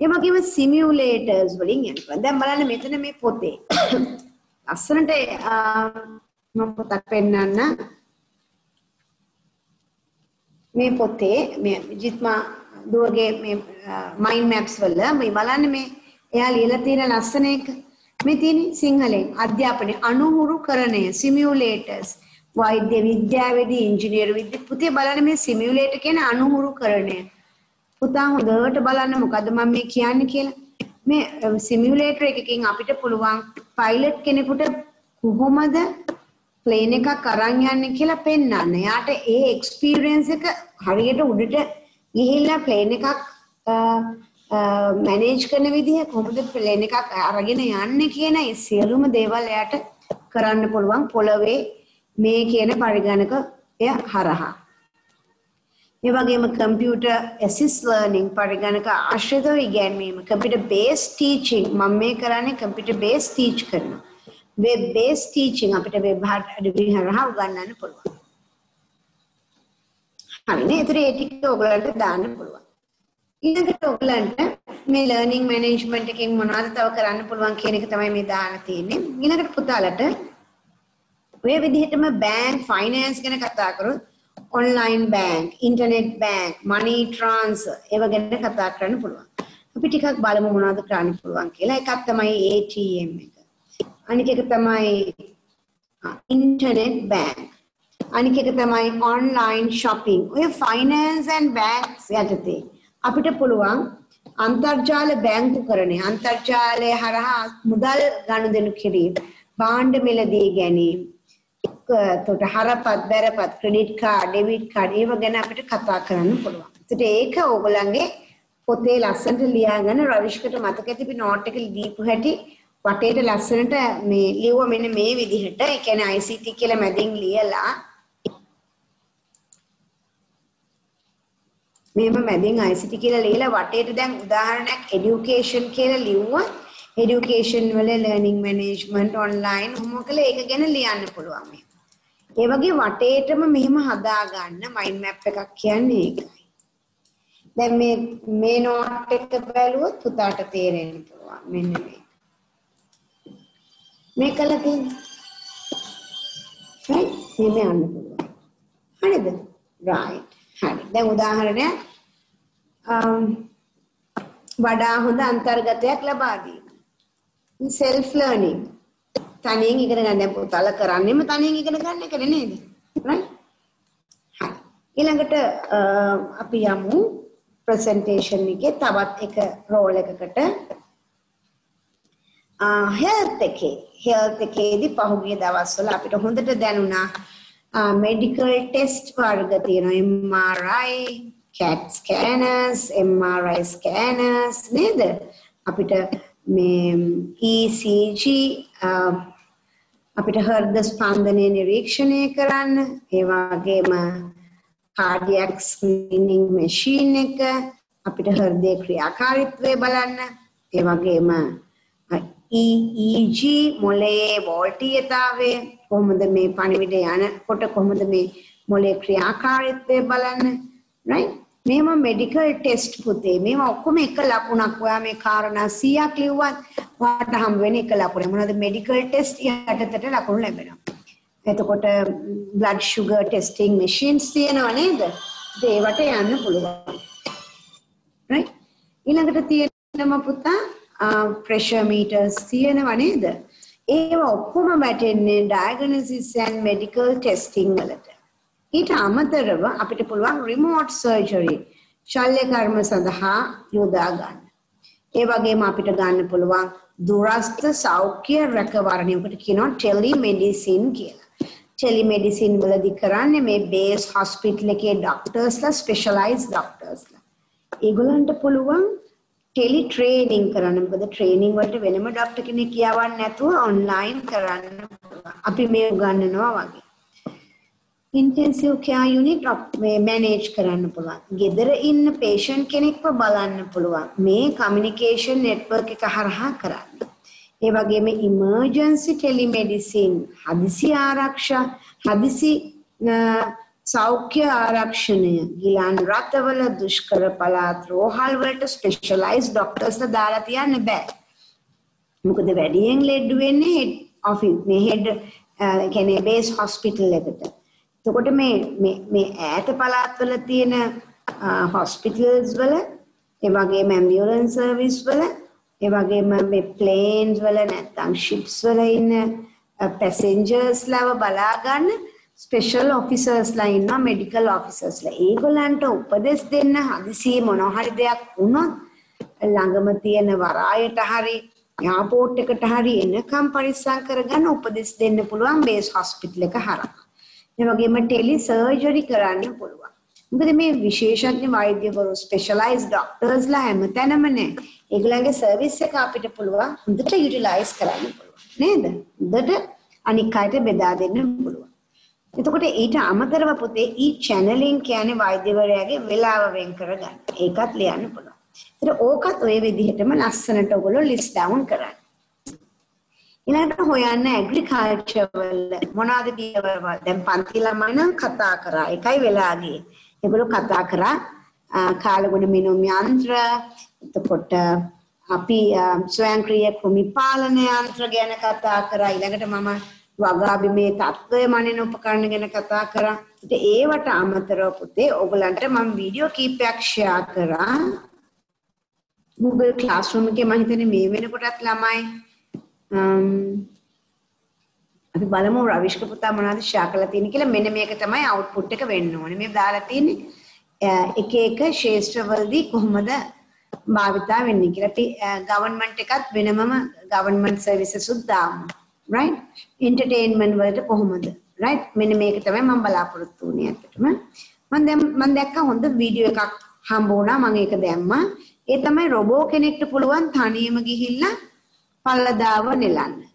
ඒ වගේම simulators වලින් යනවා. දැන් බලන්න මෙතන මේ පොතේ. ලස්සනට uh, මම පොතක් පෙන්නන්න. මේ පොතේ මේ විජිත්මා දුවගේ මේ මයින්ඩ් මැප්ස් වල මේ බලන්න මේ එයා ලියලා තියෙන ලස්සන එක. මේ තියෙන සිංහලෙන් අධ්‍යාපනය අනුහුරුකරණය සිමියුලේටර්ස් වෛද්‍ය විද්‍යාවේදී ඉංජිනේරු විද්‍ය පුතේ බලන්න මේ සිමියුලේටර් කියන අනුහුරුකරණය පුතා හොඳට බලන්න මොකද්ද මම මේ කියන්නේ කියලා. මේ සිමියුලේටර් එකකින් අපිට පුළුවන් පයිලට් කෙනෙකුට කොහොමද ප්ලේන් එකක් අරන් යන්නේ කියලා පෙන්වන්න. එයාට ඒ එක්ස්පීරියන්ස් එක හරියට උඩට ගිහිල්ලා ප්ලේන් එකක් මැනේජ් කරන විදිහ කොහොමද ප්ලේන් එකක් අරගෙන යන්නේ කියන ඒ සියලුම දේවල් එයාට කරන්න පුළුවන් පොළවේ මේ කියන පරිගණක එය හරහා. ඒ වගේම කම්පියුටර් ඇසිස් ලර්නින් පරිගණක ආශ්‍රිතව ඉගැන්වීම කම්පියුටර් බේස් ටීචිං මම මේ කරන්නේ කම්පියුටර් බේස් ටීච් කරනවා. වෙබ් බේස් ටීචිං අපිට වෙබ් අඩවි හරහා උගන්වන්න පුළුවන්. හරිනේ. ඒතර ඒ ටික ඔයගලන්ට දාන්න පුළුවන්. ඊළඟට ඔයගලන්ට මේ ලර්නින් මැනේජ්මන්ට් එකෙන් මොනවද තව කරන්න පුළුවන් කියන එක තමයි මේ දාන්න තියෙන්නේ. ඊළඟට පුතාලට ඔය විදිහටම බෑන්ක් ෆයිනෑන්ස් ගැන කතා කරොත් online bank, internet bank, money transfer ඒව ගැන කතා කරන්න පුළුවන්. අපි ටිකක් බලමු මොනවද කරන්න පුළුවන් කියලා. එකක් තමයි ATM එක. අනික එක තමයි ඉන්ටර්නෙට් බෑන්ක්. අනික එක තමයි ඔන්ලයින් shopping. ඔය finance and banks යටතේ අපිට පුළුවන් අන්තර්ජාල බැංකුකරණය අන්තර්ජාලය හරහා මුදල් ගනුදෙනු කිරීම භාණ්ඩ මිලදී ගැනීම එතකොට හරපත් බැරපත් ක්‍රෙඩිට් කාඩ් ඩෙබිට් කාඩ් ඒව ගැන අපිට කතා කරන්න පුළුවන්. එතකොට ඒක ඕගොල්ලන්ගේ පොතේ ලස්සනට ලියාගෙන රවිෂ්කට මතක ඇති අපි නෝට් එක දීපු හැටි වටේට ලස්සනට මේ ලිව්ව මෙන්න මේ විදිහට ඒ කියන්නේ ICT කියලා මැදින් ලියලා මේම මැදින් ICT කියලා ලියලා වටේට දැන් උදාහරණයක් education කියලා ලිව්වොත් education වල learning management online මොකද ඒක ගැන ලියන්න පුළුවන් මේ. ඒ වගේ වටේටම මෙහෙම හදා ගන්න mind map එකක් කියන්නේ ඒකයි. දැන් මේ මේ නෝට් එක බැලුවොත් පුතාට තේරෙන්න පුළුවන් මෙන්න මේ. මේ කළා තියෙන්නේ. right? මේ යන්න පුළුවන්. හරිද? right. හරි. දැන් උදාහරණයක් වඩා හොඳ අන්තර්ගතයක් ලබා දීම. self learning. තනියෙන් ඉගෙන ගන්න දැන් පුතාලා කරන්නේම තනියෙන් ඉගෙන ගන්න එකනේ නේද? right? හරි. ඊළඟට අපි යමු presentation එකේ තවත් එක රෝල් එකකට හෙල්ත් එකේ. හෙල්ත් එකේදී පහුගිය දවස්වල අපිට හොඳට දැනුණා. මෙඩිකල් ටෙස්ට් වර්ග තියෙනවා. MRI, CAT scanners, MRI scanners නේද? අපිට මේ ECG අපිට හෘද ස්පන්දනය නිරීක්ෂණය කරන්න. ඒ වගේම කාඩියක් ස්ක්‍රීනිං මැෂීන් එක. අපිට හෘදයේ ක්‍රියාකාරීත්වය බලන්න. ඒ වගේම EEG මොලේ වෝල්ටීයතාවය කොහොමද මේ පණිවිඩ යනකොට කොහොමද මේ මොලේ ක්‍රියාකාරීත්වය බලන්න right? මේවා මෙඩිකල් ටෙස්ට් පුතේ. මේවා ඔක්කොම එක ලකුණක්. ඔයා මේ කාරණා 100ක් ලිව්වත් ඔයාට හම් වෙන එක ලකුණ. මොනවද? මෙඩිකල් ටෙස්ට් යටතට ලකුණු ලැබෙනවා. එතකොට බ්ලඩ් ෂුගර් ටෙස්ටිං මැෂින්ස් තියෙනවා නේද? ඒවට යන්න පුළුවන්. right? ඊළඟට තියෙනවා පුතා ප්‍රෙෂර් මීටර්ස් තියෙනව නේද? ඒව ඔක්කොම වැටෙන්නේ ඩයග්නොසිස් and medical testing වලට. ඊට අමතරව අපිට පුළුවන් රිමෝට් සර්ජරි ශල්‍ය කර්ම සඳහා යොදා ගන්න. ඒ වගේම අපිට ගන්න පුළුවන් දුරස්ත සෞඛ්‍ය රැකවරණය. ඔකට කියනවා ටෙලිමෙඩිසින් කියලා. ටෙලිමෙඩිසින් වලදී කරන්නේ මේ බේස් හොස්පිටල් එකේ ડોක්ටර්ස්ලා ස්පෙෂලායිස් ડોක්ටර්ස්ලා. ඒගොල්ලන්ට පුළුවන් ටෙලි ට්‍රේනින් කරන්න මොකද ට්‍රේනින් වලට වෙනම ඩොක්ටර් කෙනෙක් කියවන්න නැතුව ඔන්ලයින් කරන්න අපි මේ උගන්වනවා වගේ ඉන්ටෙන්සිව් කෙයා යුනිට් මේ මැනේජ් කරන්න පුළුවන්. ගෙදර ඉන්න පේෂන්ට් කෙනෙක්ව බලන්න පුළුවන්. මේ කමියුනිකේෂන් නෙට්වර්ක් එක හරහා කරන්න. ඒ වගේම ඉමර්ජන්සි ටෙලිමෙඩිසින් හදිසි ආරක්ෂා හදිසි සෞඛ්‍ය ආරක්ෂණය ගිලන් රටවල දුෂ්කර පළාත් රෝහල් වලට ස්පෙෂලායිස් ડોක්ටර්ස්ලා දාලා තියන්න බෑ. මොකද වැඩියෙන් ලෙඩ වෙන්නේ හෙඩ් ඔෆිස් මේ හෙඩ් කියන්නේ බේස් හොස්පිටල් එකට. එතකොට මේ මේ මේ ඈත පළාත්වල තියෙන හොස්පිටල්ස් වල ඒ වගේම ඇම්බියුලන්ස් සර්විස් වල ඒ වගේම මේ ප්ලේන්ස් වල නැත්නම් ෂිප්ස් වල ඉන්න පැසෙන්ජර්ස්ලාව බලා ගන්න ස්පෙෂල් ඔෆිසර්ස්ලා ඉන්නවා මෙඩිකල් ඔෆිසර්ස්ලා. ඒගොල්ලන්ට උපදෙස් දෙන්න හදිසියෙ මොනවා හරි දෙයක් වුණොත් ළඟම තියෙන වරායට හරි යාපෝට් එකට හරි එනකම් පරිස්සම් කරගන්න උපදෙස් දෙන්න පුළුවන් බේස් හොස්පිටල් එක හරහා. ඒ වගේම ටෙලි සර්ජරි කරන්න පුළුවන්. මොකද මේ විශේෂඥ වෛද්‍යවරු ස්පෙෂලායිස් ડોක්ටර්ස්ලා හැමතැනම නැහැ. ඒගොල්ලන්ගේ සර්විස් එක අපිට පුළුවන් හොඳට යුටිලයිස් කරන්න පුළුවන්. නේද? හොඳට අනික් අයට බෙදා දෙන්න පුළුවන්. එතකොට ඊට අමතරව පුතේ ඊ චැනලින් කියන්නේ වෛද්‍යවරයාගේ වෙලාව වෙන් කරගන්න. ඒකත් ලියන්න පුළුවන්. ඒතර ඕකත් ওই විදිහටම ලස්සනට ඔයගොල්ලෝ ලිස්ට් ඩවුන් කරන්න. ඊළඟට හොයන්න ඇග්‍රිකල්චර් වල මොනවද පියවරවල් දැන් පන්ති ළමයි නම් කතා කරා එකයි වෙලා ගියේ ඒගොල්ලෝ කතා කරා කාලගුණ මිනුම් යන්ත්‍ර එතකොට අපි ස්වයංක්‍රීය කෘමි පාලන යන්ත්‍ර ගැන කතා කරා ඊළඟට මම වගාබිමේ තත්ත්වය මනින උපකරණ ගැන කතා කරා ඉතින් ඒවට අමතරව පුතේ ඕගලන්ට මම වීඩියෝ කීපයක් ෂෙයා කරා Google Classroom එකේ මම හිතන්නේ මේ වෙනකොටත් ළමයි um, අපි බලමු රවිෂ්ක පුතා මොනවද ෂෙයා කරලා තියෙන්නේ කියලා මෙන්න මේක තමයි අවුට්පුට් එක වෙන්න ඕනේ. මේ දාලා තියෙන්නේ uh, එක එක ශේෂ්ත්‍රවලදී කොහොමද භාවිතා වෙන්නේ කියලා. අපි uh, ගවර්න්මන්ට් එකත් වෙනමම ගවර්න්මන්ට් සර්විසස් උත් දාමු. Right? entertainment වලට කොහොමද? right? මෙන්න මේක තමයි මම බලාපොරොත්තු වුණේ ඇත්තටම. මම දැන් මම දැක්ක හොඳ වීඩියෝ එකක් හම්බ වුණා. මම ඒක දැම්මා. ඒ තමයි රොබෝ කෙනෙක්ට පුළුවන් තනියම ගිහිල්ලා පල්ලදාව නෙලන්න.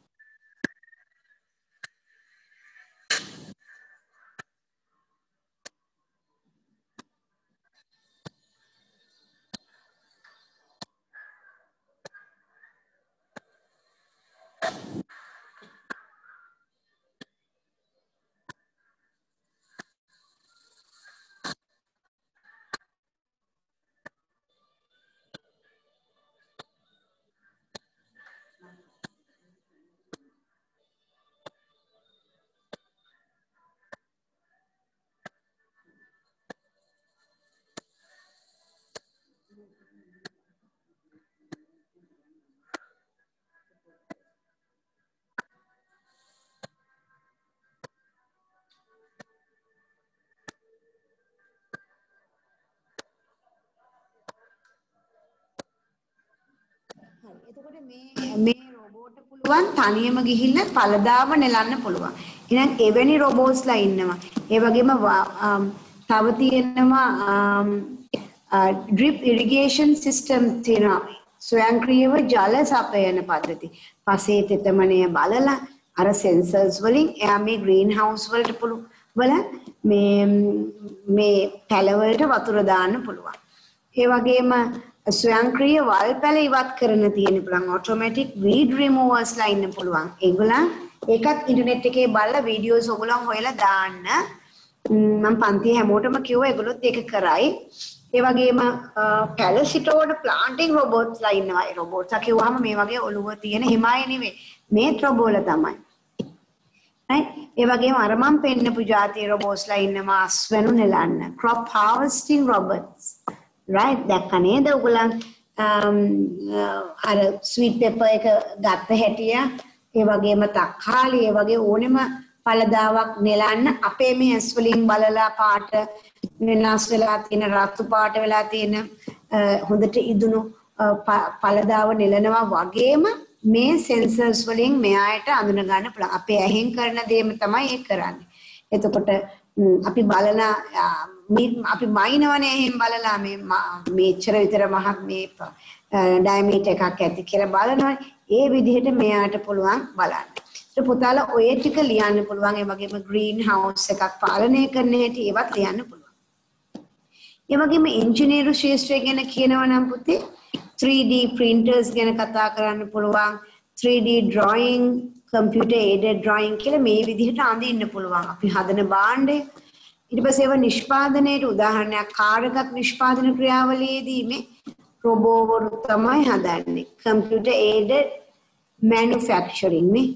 එතකොට මේ මේ රොබෝට පුළුවන් තනියම ගිහිල්ලා පළදාව නෙලන්න පුළුවන්. එහෙනම් එවැනි රොබෝට්ස්ලා ඉන්නවා. ඒ වගේම තව තියෙනවා ඩ්‍රිප් ඉරිගේෂන් සිස්ටම් තියෙනවා. ස්වයංක්‍රීයව ජල සපයන පද්ධති. පසේ තෙතමනය බලලා අර සෙන්සර්ස් වලින් එයා මේ ග්‍රීන් හවුස් වලට පුළු වල මේ මේ පැලවලට වතුර දාන්න පුළුවන්. ඒ වගේම ස්වයංක්‍රීය වල් පැල ඉවත් කරන තියෙන පුළුවන් ඔටෝමැටික් වීඩ් රිමූවර්ස්ලා ඉන්න පුළුවන්. ඒගොල්ලන් ඒකත් ඉන්ටර්නෙට් එකේ බලලා වීඩියෝස් ඔයගොල්ලන් හොයලා දාන්න. මම පන්තියේ හැමෝටම කිව්වා ඒගොල්ලොත් ඒක කරයි. ඒ වගේම පැලසිටෝඩ ප්ලාන්ටිං රොබෝට්ස්ලා ඉන්නවා. ඒ රොබෝට්ස්ලා කිව්වහම මේ වගේ ඔළුව තියෙන හිමාය නෙවෙයි. මේ රොබෝල තමයි. right? ඒ වගේම අර මම පෙන්නපු જાතිය රොබෝට්ස්ලා ඉන්නවා අස්වැනු නෙලන්න. crop harvesting robots. Right දැක්ක නේද ඔයගොල්ලන් um, uh, අර ස්වීට් පෙපර් එක ගත්ත හැටිය ඒ වගේම තක්කාලි ඒ වගේ ඕනෙම පළදාවක් නෙලන්න අපේ මේ ඇස් වලින් බලලා පාට වෙනස් වෙලා තියෙන රතු පාට වෙලා තියෙන uh, හොඳට ඉදුණු uh, පළදාව නෙලනවා වගේම මේ සෙන්සර්ස් වලින් මෙයාට අඳුන ගන්න පුළුවන්. අපේ ඇහෙන් කරන දේම තමයි ඒක කරන්නේ. එතකොට um, අපි බලන අපි මයිනවනේ එහෙන් බලලා මේ මේච්චර විතර මහත් මේ ඩයමීටර් එකක් ඇති කියලා බලනවා ඒ විදිහට මෙයාට පුළුවන් බලන්න. ඒක පුතාලා ඔය ටික ලියන්න පුළුවන්. ඒ වගේම ග්‍රීන් හවුස් එකක් පාලනය කරන හැටි ඒවත් ලියන්න පුළුවන්. ඒ වගේම ඉංජිනේරු ශාස්ත්‍රය ගැන කියනවා නම් පුතේ 3D printers ගැන කතා කරන්න පුළුවන්. 3D drawing, computer aided drawing කියලා මේ විදිහට අඳින්න පුළුවන්. අපි හදන භාණ්ඩය ඊට පස්සේ ඒවා නිෂ්පාදනයේට උදාහරණයක් කාර් එකක් නිෂ්පාදන ක්‍රියාවලියේදී මේ රොබෝවරු තමයි හදන්නේ. computer aided manufacturing නේ.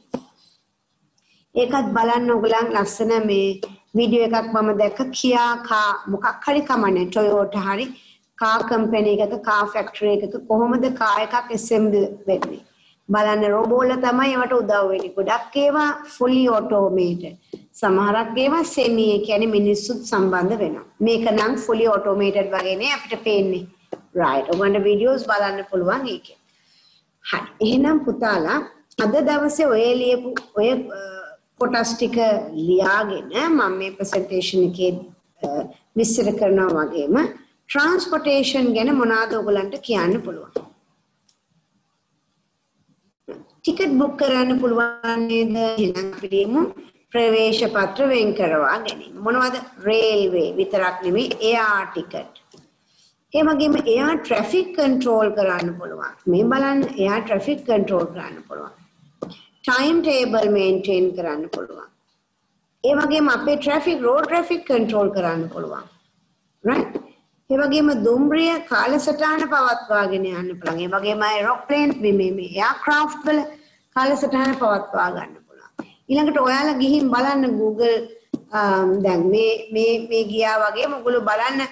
ඒකත් බලන්න ඔයගලන් ලස්සන මේ වීඩියෝ එකක් මම දැක්ක කියා කා මොකක් හරි කමන්නේ ටොයෝටා හරි කා කම්පැනි එකක කා ෆැක්ටරි එකක කොහොමද කා එකක් ඇසෙම්බල් වෙන්නේ බලන්න රෝබෝල තමයි ඒවට උදව් වෙන්නේ. ගොඩක් ඒවා ෆුලි ඔටෝමේටඩ් සමහරක් ඒවා සෙමි ඒ කියන්නේ මිනිස්සුත් සම්බන්ධ වෙනවා. මේක නම් ෆුලි ඔටෝමේටඩ් වගේ නේ අපිට පේන්නේ. රයිට් ඔයගොල්ලන්ට වීඩියෝස් බලන්න පුළුවන් ඒකේ. හරි. එහෙනම් පුතාලා අද දවසේ ඔය ලියපු ඔය කොටස් ටික ලියාගෙන මම මේ ප්‍රසන්ටේෂන් එකේ විස්තර කරනවා වගේම ට්‍රාන්ස්පෝර්ටේෂන් ගැන මොනවද ඔයගලන්ට කියන්න පුළුවන්? ටිකට් බුක් කරන්න පුළුවන් නේද එහෙනම් අපිට ප්‍රවේශ පත්‍ර වෙන් කරවා ගැනීම මොනවද රේල්වේ විතරක් නෙමෙයි එයාර් ටිකට් ඒ වගේම එයා ට්‍රැෆික් කන්ට්‍රෝල් කරන්න පුළුවන් මේ බලන්න එයා ට්‍රැෆික් කන්ට්‍රෝල් කරන්න පුළුවන් ටයිම් ටේබල් මේන්ටේන් කරන්න පුළුවන්. ඒ වගේම අපේ ට්‍රැෆික් රෝඩ් ට්‍රැෆික් කන්ට්‍රෝල් කරන්න පුළුවන්. right? ඒ වගේම දුම්රිය කාලසටහන පවත්වාගෙන යන්න පුළුවන්. ඒ වගේම ඒරෝප්ලේන් මේ මේ එයාක්‍රාෆ්ට් වල කාලසටහන පවත්වා ගන්න පුළුවන්. ඊළඟට ඔයාලා ගිහින් බලන්න Google දැන් මේ මේ මේ ගියා වගේ මොගොල්ලෝ බලන්න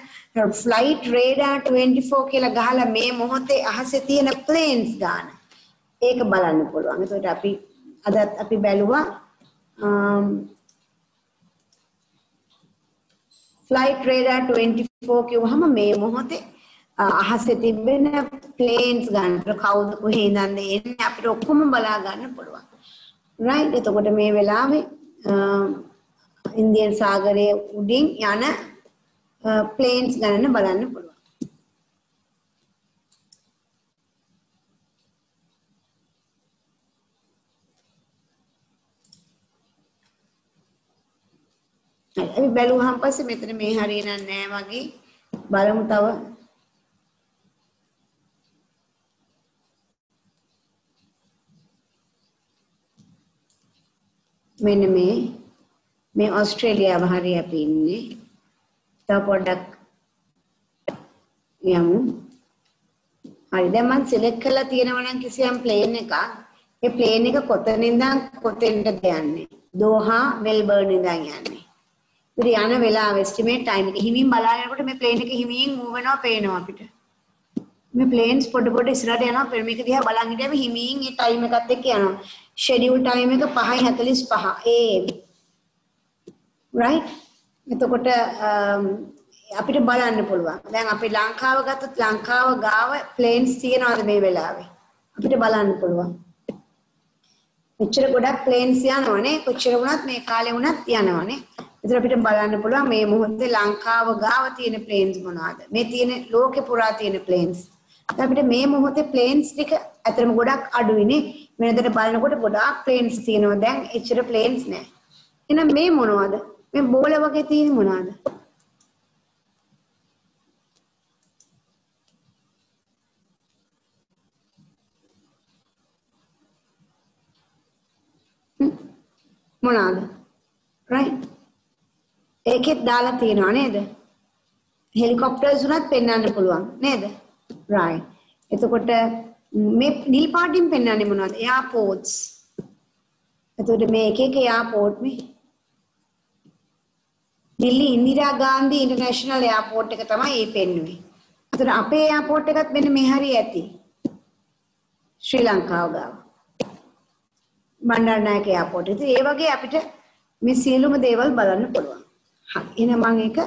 ෆ්ලයිට් රේඩාර් 24 කියලා ගහලා මේ මොහොතේ අහසේ තියෙන ප්ලේන්ස් ගන්න. ඒක බලන්න පුළුවන්. එතකොට අපි අදත් අපි බැලුවා ෆ්ලයිට් රේඩාර් 24 කිව්වහම මේ මොහොතේ අහසේ තිබෙන ප්ලේන්ස් ගන්න කවුද කොහේ ඉඳන්ද එන්නේ අපිට ඔක්කොම බලා ගන්න පුළුවන්. රයිට් එතකොට මේ වෙලාවේ ඉන්දියන් සාගරයේ උඩින් යන ප්ලේන්ස් ගණන බලන්න පුළුවන්. අපි බැලුවාන් පස්සේ මෙතන මේ හරියන්නේ නැහැ වගේ බලමු තව. මෙන්න මේ මේ ඕස්ට්‍රේලියාව හරි අපි ඉන්නේ. තව පොඩ්ඩක් යමු. හරි දැන් මම සිලෙක්ට් කරලා තියෙනවා නම් කිසියම් ප්ලේන් එකක්. ඒ ප්ලේන් එක කොතනින්ද කොතෙන්ද යන්නේ? දෝහා මෙල්බර්න් ඉඳන් යන්නේ. ඉතින් යන වෙලාව එස්ටිමේට් ටයිම් එක හිමින් බලාගෙනකොට මේ ප්ලේන් එක හිමින් මූව් වෙනවා පේනවා අපිට. මේ ප්ලේන්ස් පොඩ පොඩ ඉස්සරහට යනවා පෙර මේක දිහා බලන් හිටියම හිමින් ඒ ටයිම් එකත් එක්ක යනවා. ෂෙඩියුල් ටයිම් එක 5:45 AM. right? එතකොට um, අපිට බලන්න පුළුවන්. දැන් අපි ලංකාව ගත්තොත් ලංකාව ගාව ප්ලේන්ස් තියෙනවද මේ වෙලාවේ? අපිට බලන්න පුළුවන්. මෙච්චර ගොඩක් ප්ලේන්ස් යනවනේ කොච්චර වුණත් මේ කාලේ වුණත් යනවනේ. එතන අපිට බලන්න පුළුවන් මේ මොහොතේ ලංකාව ගාව තියෙන ප්ලේන්ස් මොනවද? මේ තියෙන ලෝකේ පුරා තියෙන ප්ලේන්ස්. අපිට මේ මොහොතේ ප්ලේන්ස් ටික ඇත්තටම ගොඩක් අඩුයිනේ. වෙනදට බලනකොට ගොඩාක් ප්ලේන්ස් තියෙනවා. දැන් එච්චර ප්ලේන්ස් නැහැ. එහෙනම් මේ මොනවද? මේ බෝල වගේ තියෙන මොනවද? මොනවාද? right ඒකෙත් දාලා තියෙනවා නේද? හෙලිකොප්ටර්ස් උනත් පෙන්වන්න පුළුවන් නේද? right. එතකොට මේ නිල් පාටින් පෙන්වන්නේ මොනවද? එයාපෝට්ස්. එතකොට මේ එක එක එයාපෝට් මේ දිල්ලි ඉන්දිරා ගාන්ධි ඉන්ටර්නැෂනල් එයාපෝට් එක තමයි ඒ පෙන්වන්නේ. එතකොට අපේ එයාපෝට් එකත් මෙන්න මේ හරිය ඇති. ශ්‍රී ලංකාව ගාව. බණ්ඩාරනායක එයාපෝට්. ඉතින් ඒ වගේ අපිට මේ සියලුම දේවල් බලන්න පුළුවන්. හරි. එහෙනම් මම ඒක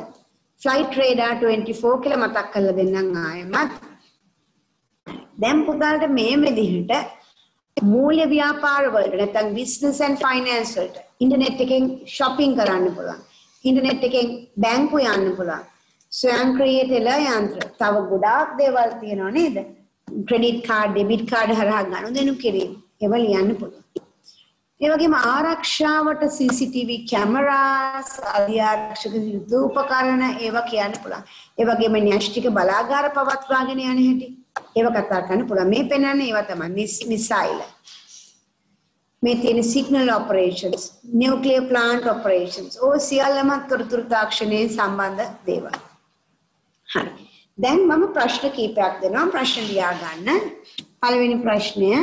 flight radar 24 කියලා මතක් කරලා දෙන්නම් ආයෙමත්. දැන් පුතාලට මේ විදිහට මූල්‍ය ව්‍යාපාර වලට නැත්නම් business and finance වලට ඉන්ටර්නෙට් එකෙන් shopping කරන්න පුළුවන්. ඉන්ටර්නෙට් එකෙන් බැංකු යන්න පුළුවන්. ස්වයංක්‍රීය යන්ත්‍ර. තව ගොඩාක් දේවල් තියෙනවා නේද? ක්‍රෙඩිට් කාඩ් ඩෙබිට් කාඩ් හරහා ගනුදෙනු කිරීම. ඒවා ලියන්න පුළුවන්. ඒ වගේම ආරක්ෂාවට CCTV කැමරාස් අධ්‍යාරක්ෂක යුද උපකරණ ඒවා කියන්න පුළුවන්. ඒ වගේම න්‍යෂ්ටික බලාගාර පවත්වාගෙන යන හැටි ඒව කතා කරන්න පුළුවන්. මේ පෙන්වන්නේ ඒවා තමයි මිසයිල්. මේ තියෙන signal operations, nuclear plant operations. ඕ සියල්ලම තොරතුරු තාක්ෂණයෙන් සම්බන්ධ දේවල්. හරි. දැන් මම ප්‍රශ්න කීපයක් දෙනවා ප්‍රශ්න ලියා ගන්න. පළවෙනි ප්‍රශ්නය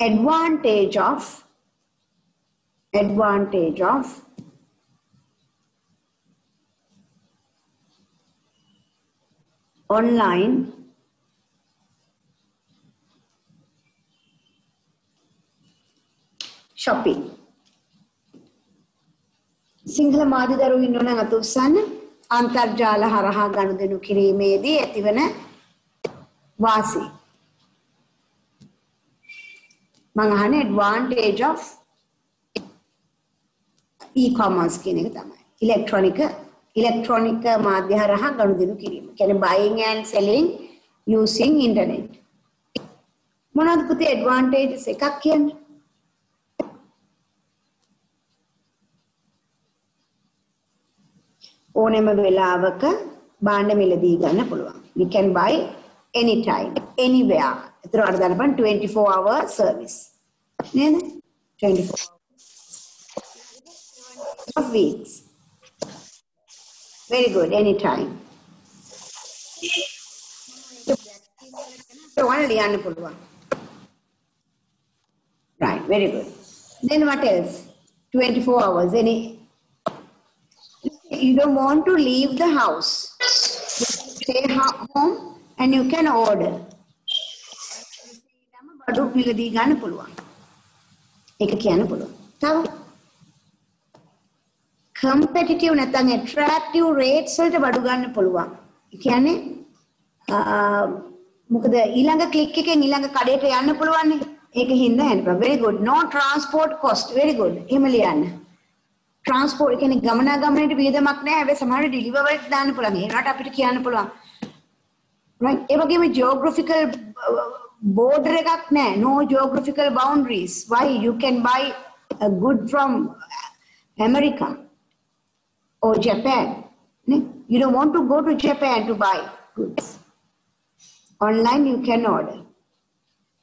advantage of advantage of online shopping. Sinhala මාධ්‍යදරු ඉන්නවනම් අත උස්සන්න අන්තර්ජාල හරහා ගනුදෙනු කිරීමේදී ඇතිවන වාසි. මං අහන්නේ advantage of e-commerce කියන එක තමයි. ඉලෙක්ට්‍රොනික ඉලෙක්ට්‍රොනික මාධ්‍ය හරහා ගනුදෙනු කිරීම. කියන්නේ buying and selling using internet. මොනවද පුතේ advantages එකක් කියන්නේ? ඕනෑම වෙලාවක භාණ්ඩ මිලදී ගන්න පුළුවන්. We can buy anytime, anywhere. ඒතර අර දාන්න 24 hour service. නේද? 24 of weeks. Very good, anytime. ඔයාලා ලියන්න පුළුවන්. Right, very good. Then what else? 24 hours. Any you don't want to leave the house. Stay home and you can order. බඩු මිලදී ගන්න පුළුවන්. ඒක කියන්න පුළුවන්. තව competitive නැත්නම් attractive rates වලට බඩු ගන්න පුළුවන්. ඒ කියන්නේ මොකද ඊළඟ ක්ලික් එකෙන් ඊළඟ කඩේට යන්න පුළුවන් නේ. ඒක හින්දා යන්න පුළුවන්. very good. no transport cost. very good. එහෙම ලියන්න. transport කියන්නේ ගමනාගමනයට වියදමක් නැහැ. හැබැයි සමහරවිට deliver වලට දාන්න පුළුවන්. ඒනට අපිට කියන්න පුළුවන්. right. ඒ වගේම geographical border එකක් නැහැ. no geographical boundaries. why you can buy a good from America or Japan. You don't want to go to Japan to buy goods. Online you can order.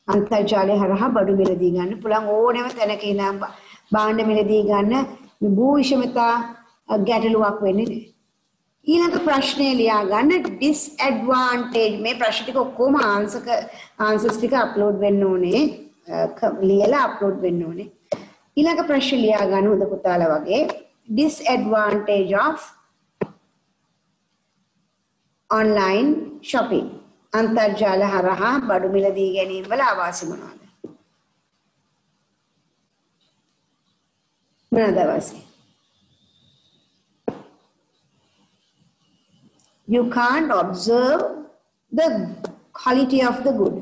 අන්තර්ජාලය හරහා බඩු මිලදී ගන්න පුළුවන් ඕනෑම තැනක ඉඳන් භාණ්ඩ මිලදී ගන්න භූ විෂමතා ගැටලුවක් වෙන්නේ නැහැ. ඊළඟ ප්‍රශ්නය ලියා ගන්න ඩිස්ඇඩ්වාන්ටේජ් මේ ප්‍රශ්න ටික ඔක්කොම ආන්සර් ආන්සර්ස් ටික අප්ලෝඩ් වෙන්න ඕනේ ලියලා අප්ලෝඩ් වෙන්න ඕනේ. ඊළඟ ප්‍රශ්න ලියා ගන්න හොඳ පුතාලා වගේ disadvantage of online shopping අන්තර්ජාල හරහා බඩු මිලදී ගැනීම වල අවාසි මොනවාද? මොනවාද අවාසි? You can't observe the quality of the good.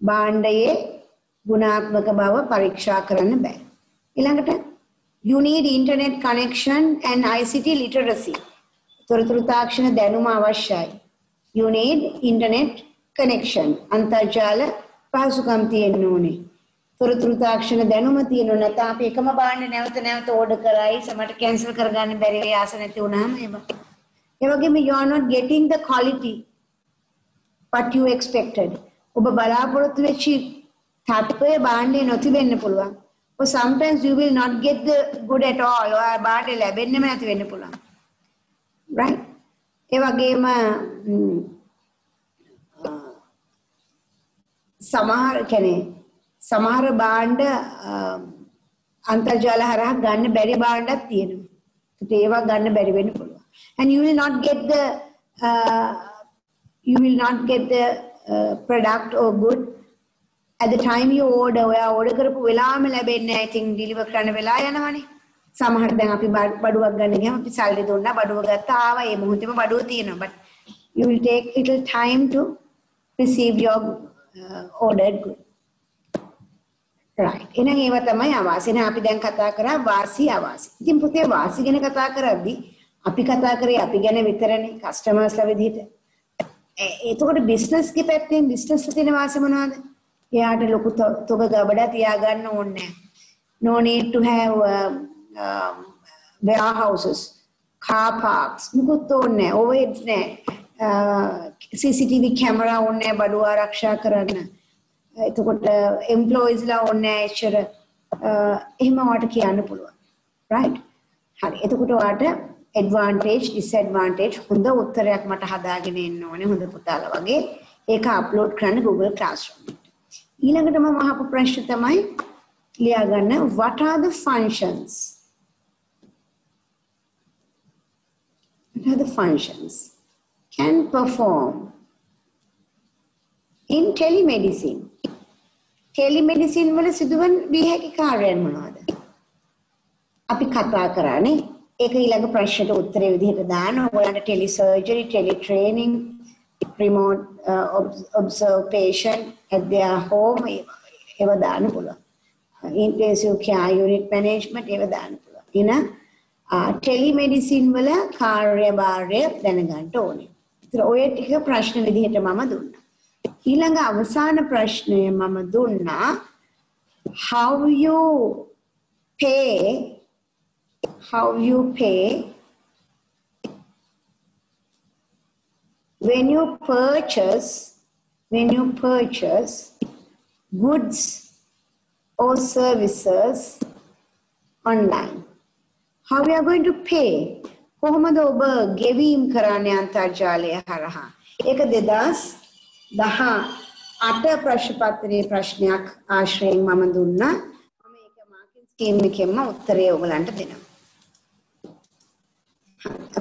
භාණ්ඩයේ ගුණාත්මක බව පරීක්ෂා කරන්න බෑ. ඊළඟට you need internet connection and ICT literacy. තොරතුරු තාක්ෂණ දැනුම අවශ්‍යයි. You need internet connection. අන්තර්ජාල පහසුකම් තියෙන්න ඕනේ. තොරතුරු තාක්ෂණ දැනුම තියෙන්න ඕන නැත්නම් අපි එකම භාණ්ඩ නැවත නැවත ඕඩර් කරයි සමහරට කැන්සල් කරගන්න බැරි වෙයි ආස නැති වුණාම ඒවා. ඒ වගේම you are not getting the quality what you expected. ඔබ බලාපොරොත්තු වෙච්ච තත්ත්වය භාණ්ඩේ නොතිබෙන්න පුළුවන්. or sometimes you will not get the good at all. or බාට ලැබෙන්නෙම නැති වෙන්න පුළුවන්. Right? ඒ වගේම සමහර කියන්නේ සමහර භාණ්ඩ අන්තර්ජාල හරහා ගන්න බැරි භාණ්ඩක් තියෙනවා. ඒත් ඒවා ගන්න බැරි වෙන්න පුළුවන්. and you will not get the uh, you will not get the uh, product or good at the time you order ඔයා order කරපු වෙලාවෙම ලැබෙන්නේ නැහැ. ඉතින් deliver කරන්න වෙලා යනවනේ. සමහර දැන් අපි බඩුවක් ගන්න ගියාම අපි සල්ලි දුන්නා බඩුව ගත්තා ආවා ඒ මොහොතේම බඩුව තියෙනවා. but you will take little time to receive your uh, ordered good. right. එහෙනම් ඒව තමයි අවාසි. එහෙනම් අපි දැන් කතා කරා වාසි අවාසි. ඉතින් පුතේ වාසි ගැන කතා කරද්දී අපි කතා කරේ අපි ගැන විතරනේ කස්ටමර්ස්ලා විදිහට. එතකොට බිස්නස් ගේ පැත්තෙන් බිස්නස් තියෙන වාසි මොනවද? එයාට ලොකු තොග ගබඩා තියාගන්න ඕනේ No need to have um, um, warehouses, car parks, මුකුත් ඕනේ overheads නෑ. CCTV කැමරා ඕනේ බඩු ආරක්ෂා කරන්න. එතකොට uh, employees ලා ඕනේ එච්චර uh, එහෙම වට කියන්න පුළුවන්. right? හරි. එතකොට ඔයාට advantage disadvantage හොඳ උත්තරයක් මට හදාගෙන එන්න ඕනේ හොඳ පුතාලා වගේ. ඒක අප්ලෝඩ් කරන්න Google Classroom එකට. ඊළඟට මම අහපු ප්‍රශ්න තමයි ලියා ගන්න what are the functions? What are the functions can perform in telemedicine? ටෙලිමෙඩිසින් වල සිදුවන විය හැකි කාර්යයන් මොනවද? අපි කතා කරානේ ඒක ඊළඟ ප්‍රශ්නට උත්තරේ විදිහට දාන්න ඔයගොල්ලන්ට tele surgery, tele training, remote uh, observe patient at their home ඒව දාන්න පුළුවන්. intensive care unit management ඒව දාන්න පුළුවන්. එහෙනම් ටෙලිමෙඩිසින් වල කාර්යභාරය දැනගන්න ඕනේ. ඒතර ඔය ටික ප්‍රශ්න විදිහට මම දුන්නා. ඊළඟ අවසාන ප්‍රශ්නය මම දුන්නා how you pay how you pay when you purchase when you purchase goods or services online how we are going to pay කොහොමද ඔබ ගෙවීම් කරන්නේ අන්තර්ජාලය හරහා ඒක 2000 දහ අට ප්‍රශ්පත්‍රයේ ප්‍රශ්නයක් ආශ්‍රයෙන් මම දුන්නා. මම ඒක මාකින් ස්කීම් එකෙන්ම උත්තරය ඔයගලන්ට දෙනවා.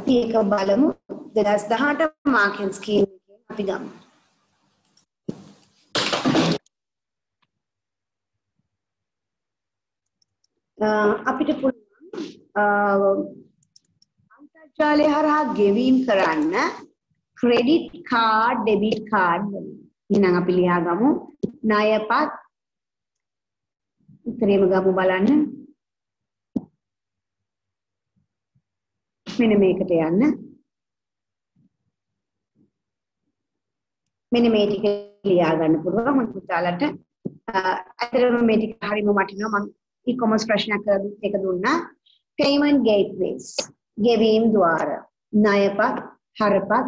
අපි ඒක බලමු 2018 මාකින් ස්කීම් එකෙන් අපි ගමු. අපිට පුළුවන් අන්තර්ජාලය හරහා ගෙවීම් කරන්න ක්‍රෙඩිට් කාඩ් ඩෙබිට් කාඩ් වලින්. එහෙනම් අපි ලියාගමු ණයපත් උත්තරේම ගමු බලන්න. මෙන්න මේකට යන්න. මෙන්න මේ ටික ලියා ගන්න පුළුවන් මම පුතාලට අතරම මේ ටික හරිම වටිනවා මම e-commerce ප්‍රශ්නයක් කරලා ඒක දුන්නා payment gateways ගෙවීම් ద్వාර ණයපත් හරපත්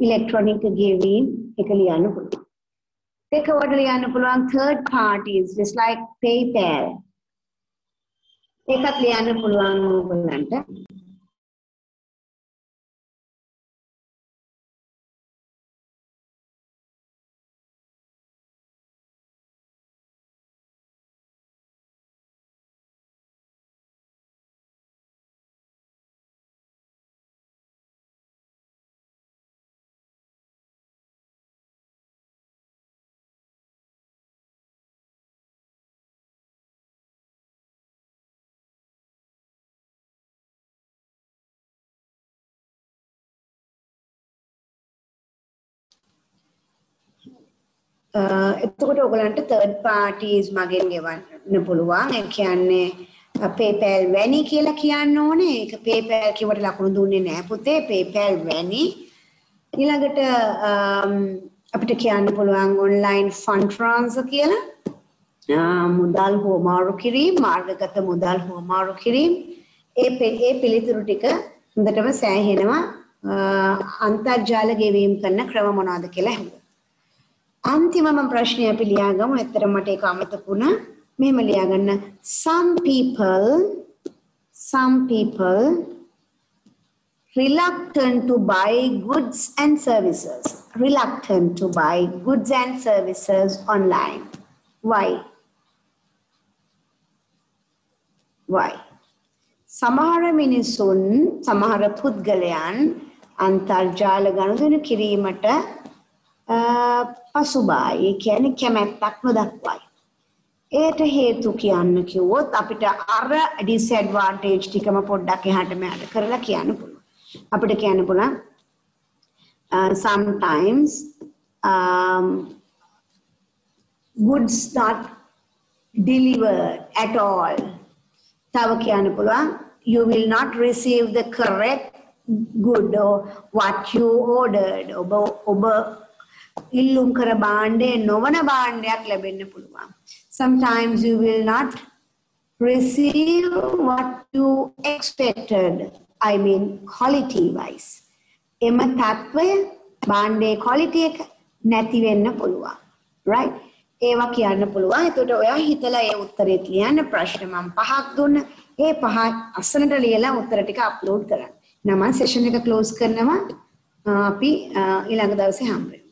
ඉලෙක්ට්‍රොනික ගෙවීම් එක ලියන්න පුළුවන්. දෙකවට ලියන්න පුළුවන් third parties just like PayPal. ඒකත් ලියන්න පුළුවන් ඕගොල්ලන්ට. එතකොට ඔයගලන්ට third parties මගෙන් ගෙවන්න පුළුවන්. ඒ කියන්නේ PayPal වැනි කියලා කියන්න ඕනේ. ඒක PayPal කිව්වට ලකුණු දුන්නේ නැහැ පුතේ. PayPal වැනි. ඊළඟට අපිට කියන්න පුළුවන් online fund transfer කියලා. මුදල් හෝමාරු කිරීම, මාර්ගගත මුදල් හෝමාරු කිරීම. ඒ ඒ පිළිතුරු ටික හොඳටම සෑහෙනවා අන්තර්ජාල ගෙවීම් කරන ක්‍රම මොනවද කියලා අහුවා. අන්තිමම ප්‍රශ්නය අපි ලියාගමු. ඇත්තට මට ඒක අමතක වුණා. මෙහෙම ලියාගන්න. Some people some people reluctant to buy goods and services. Reluctant to buy goods and services online. Why? Why? සමහර මිනිසුන් සමහර පුද්ගලයන් අන්තර්ජාල ගනුදෙනු කිරීමට පසුබායි ඒ කියන්නේ කැමැත්තක් නොදක්වයි. ඒට හේතු කියන්න කිව්වොත් අපිට අර ඩිස්ඇඩ්වාන්ටේජ් ටිකම පොඩ්ඩක් එහාට මෙහාට කරලා කියන්න පුළුවන්. අපිට කියන්න පුළුවන් sometimes um, goods not delivered at all. තව කියන්න පුළුවන් you will not receive the correct good or what you ordered ඔබ ඔබ ඉල්ලුම් කර භාණ්ඩය නොවන භාණ්ඩයක් ලැබෙන්න පුළුවන්. Sometimes you will not receive what you expected. I mean quality wise. එම තත්වය භාණ්ඩයේ quality එක නැති වෙන්න පුළුවන්. right? ඒවා කියන්න පුළුවන්. එතකොට ඔයා හිතලා ඒ උත්තරේත් ලියන්න ප්‍රශ්න මම පහක් දුන්න. ඒ පහ අස්සනට ලියලා උත්තර ටික අප්ලෝඩ් කරන්න. නම සෙෂන් එක ක්ලෝස් කරනවා. අපි ඊළඟ දවසේ හම්බ වෙමු.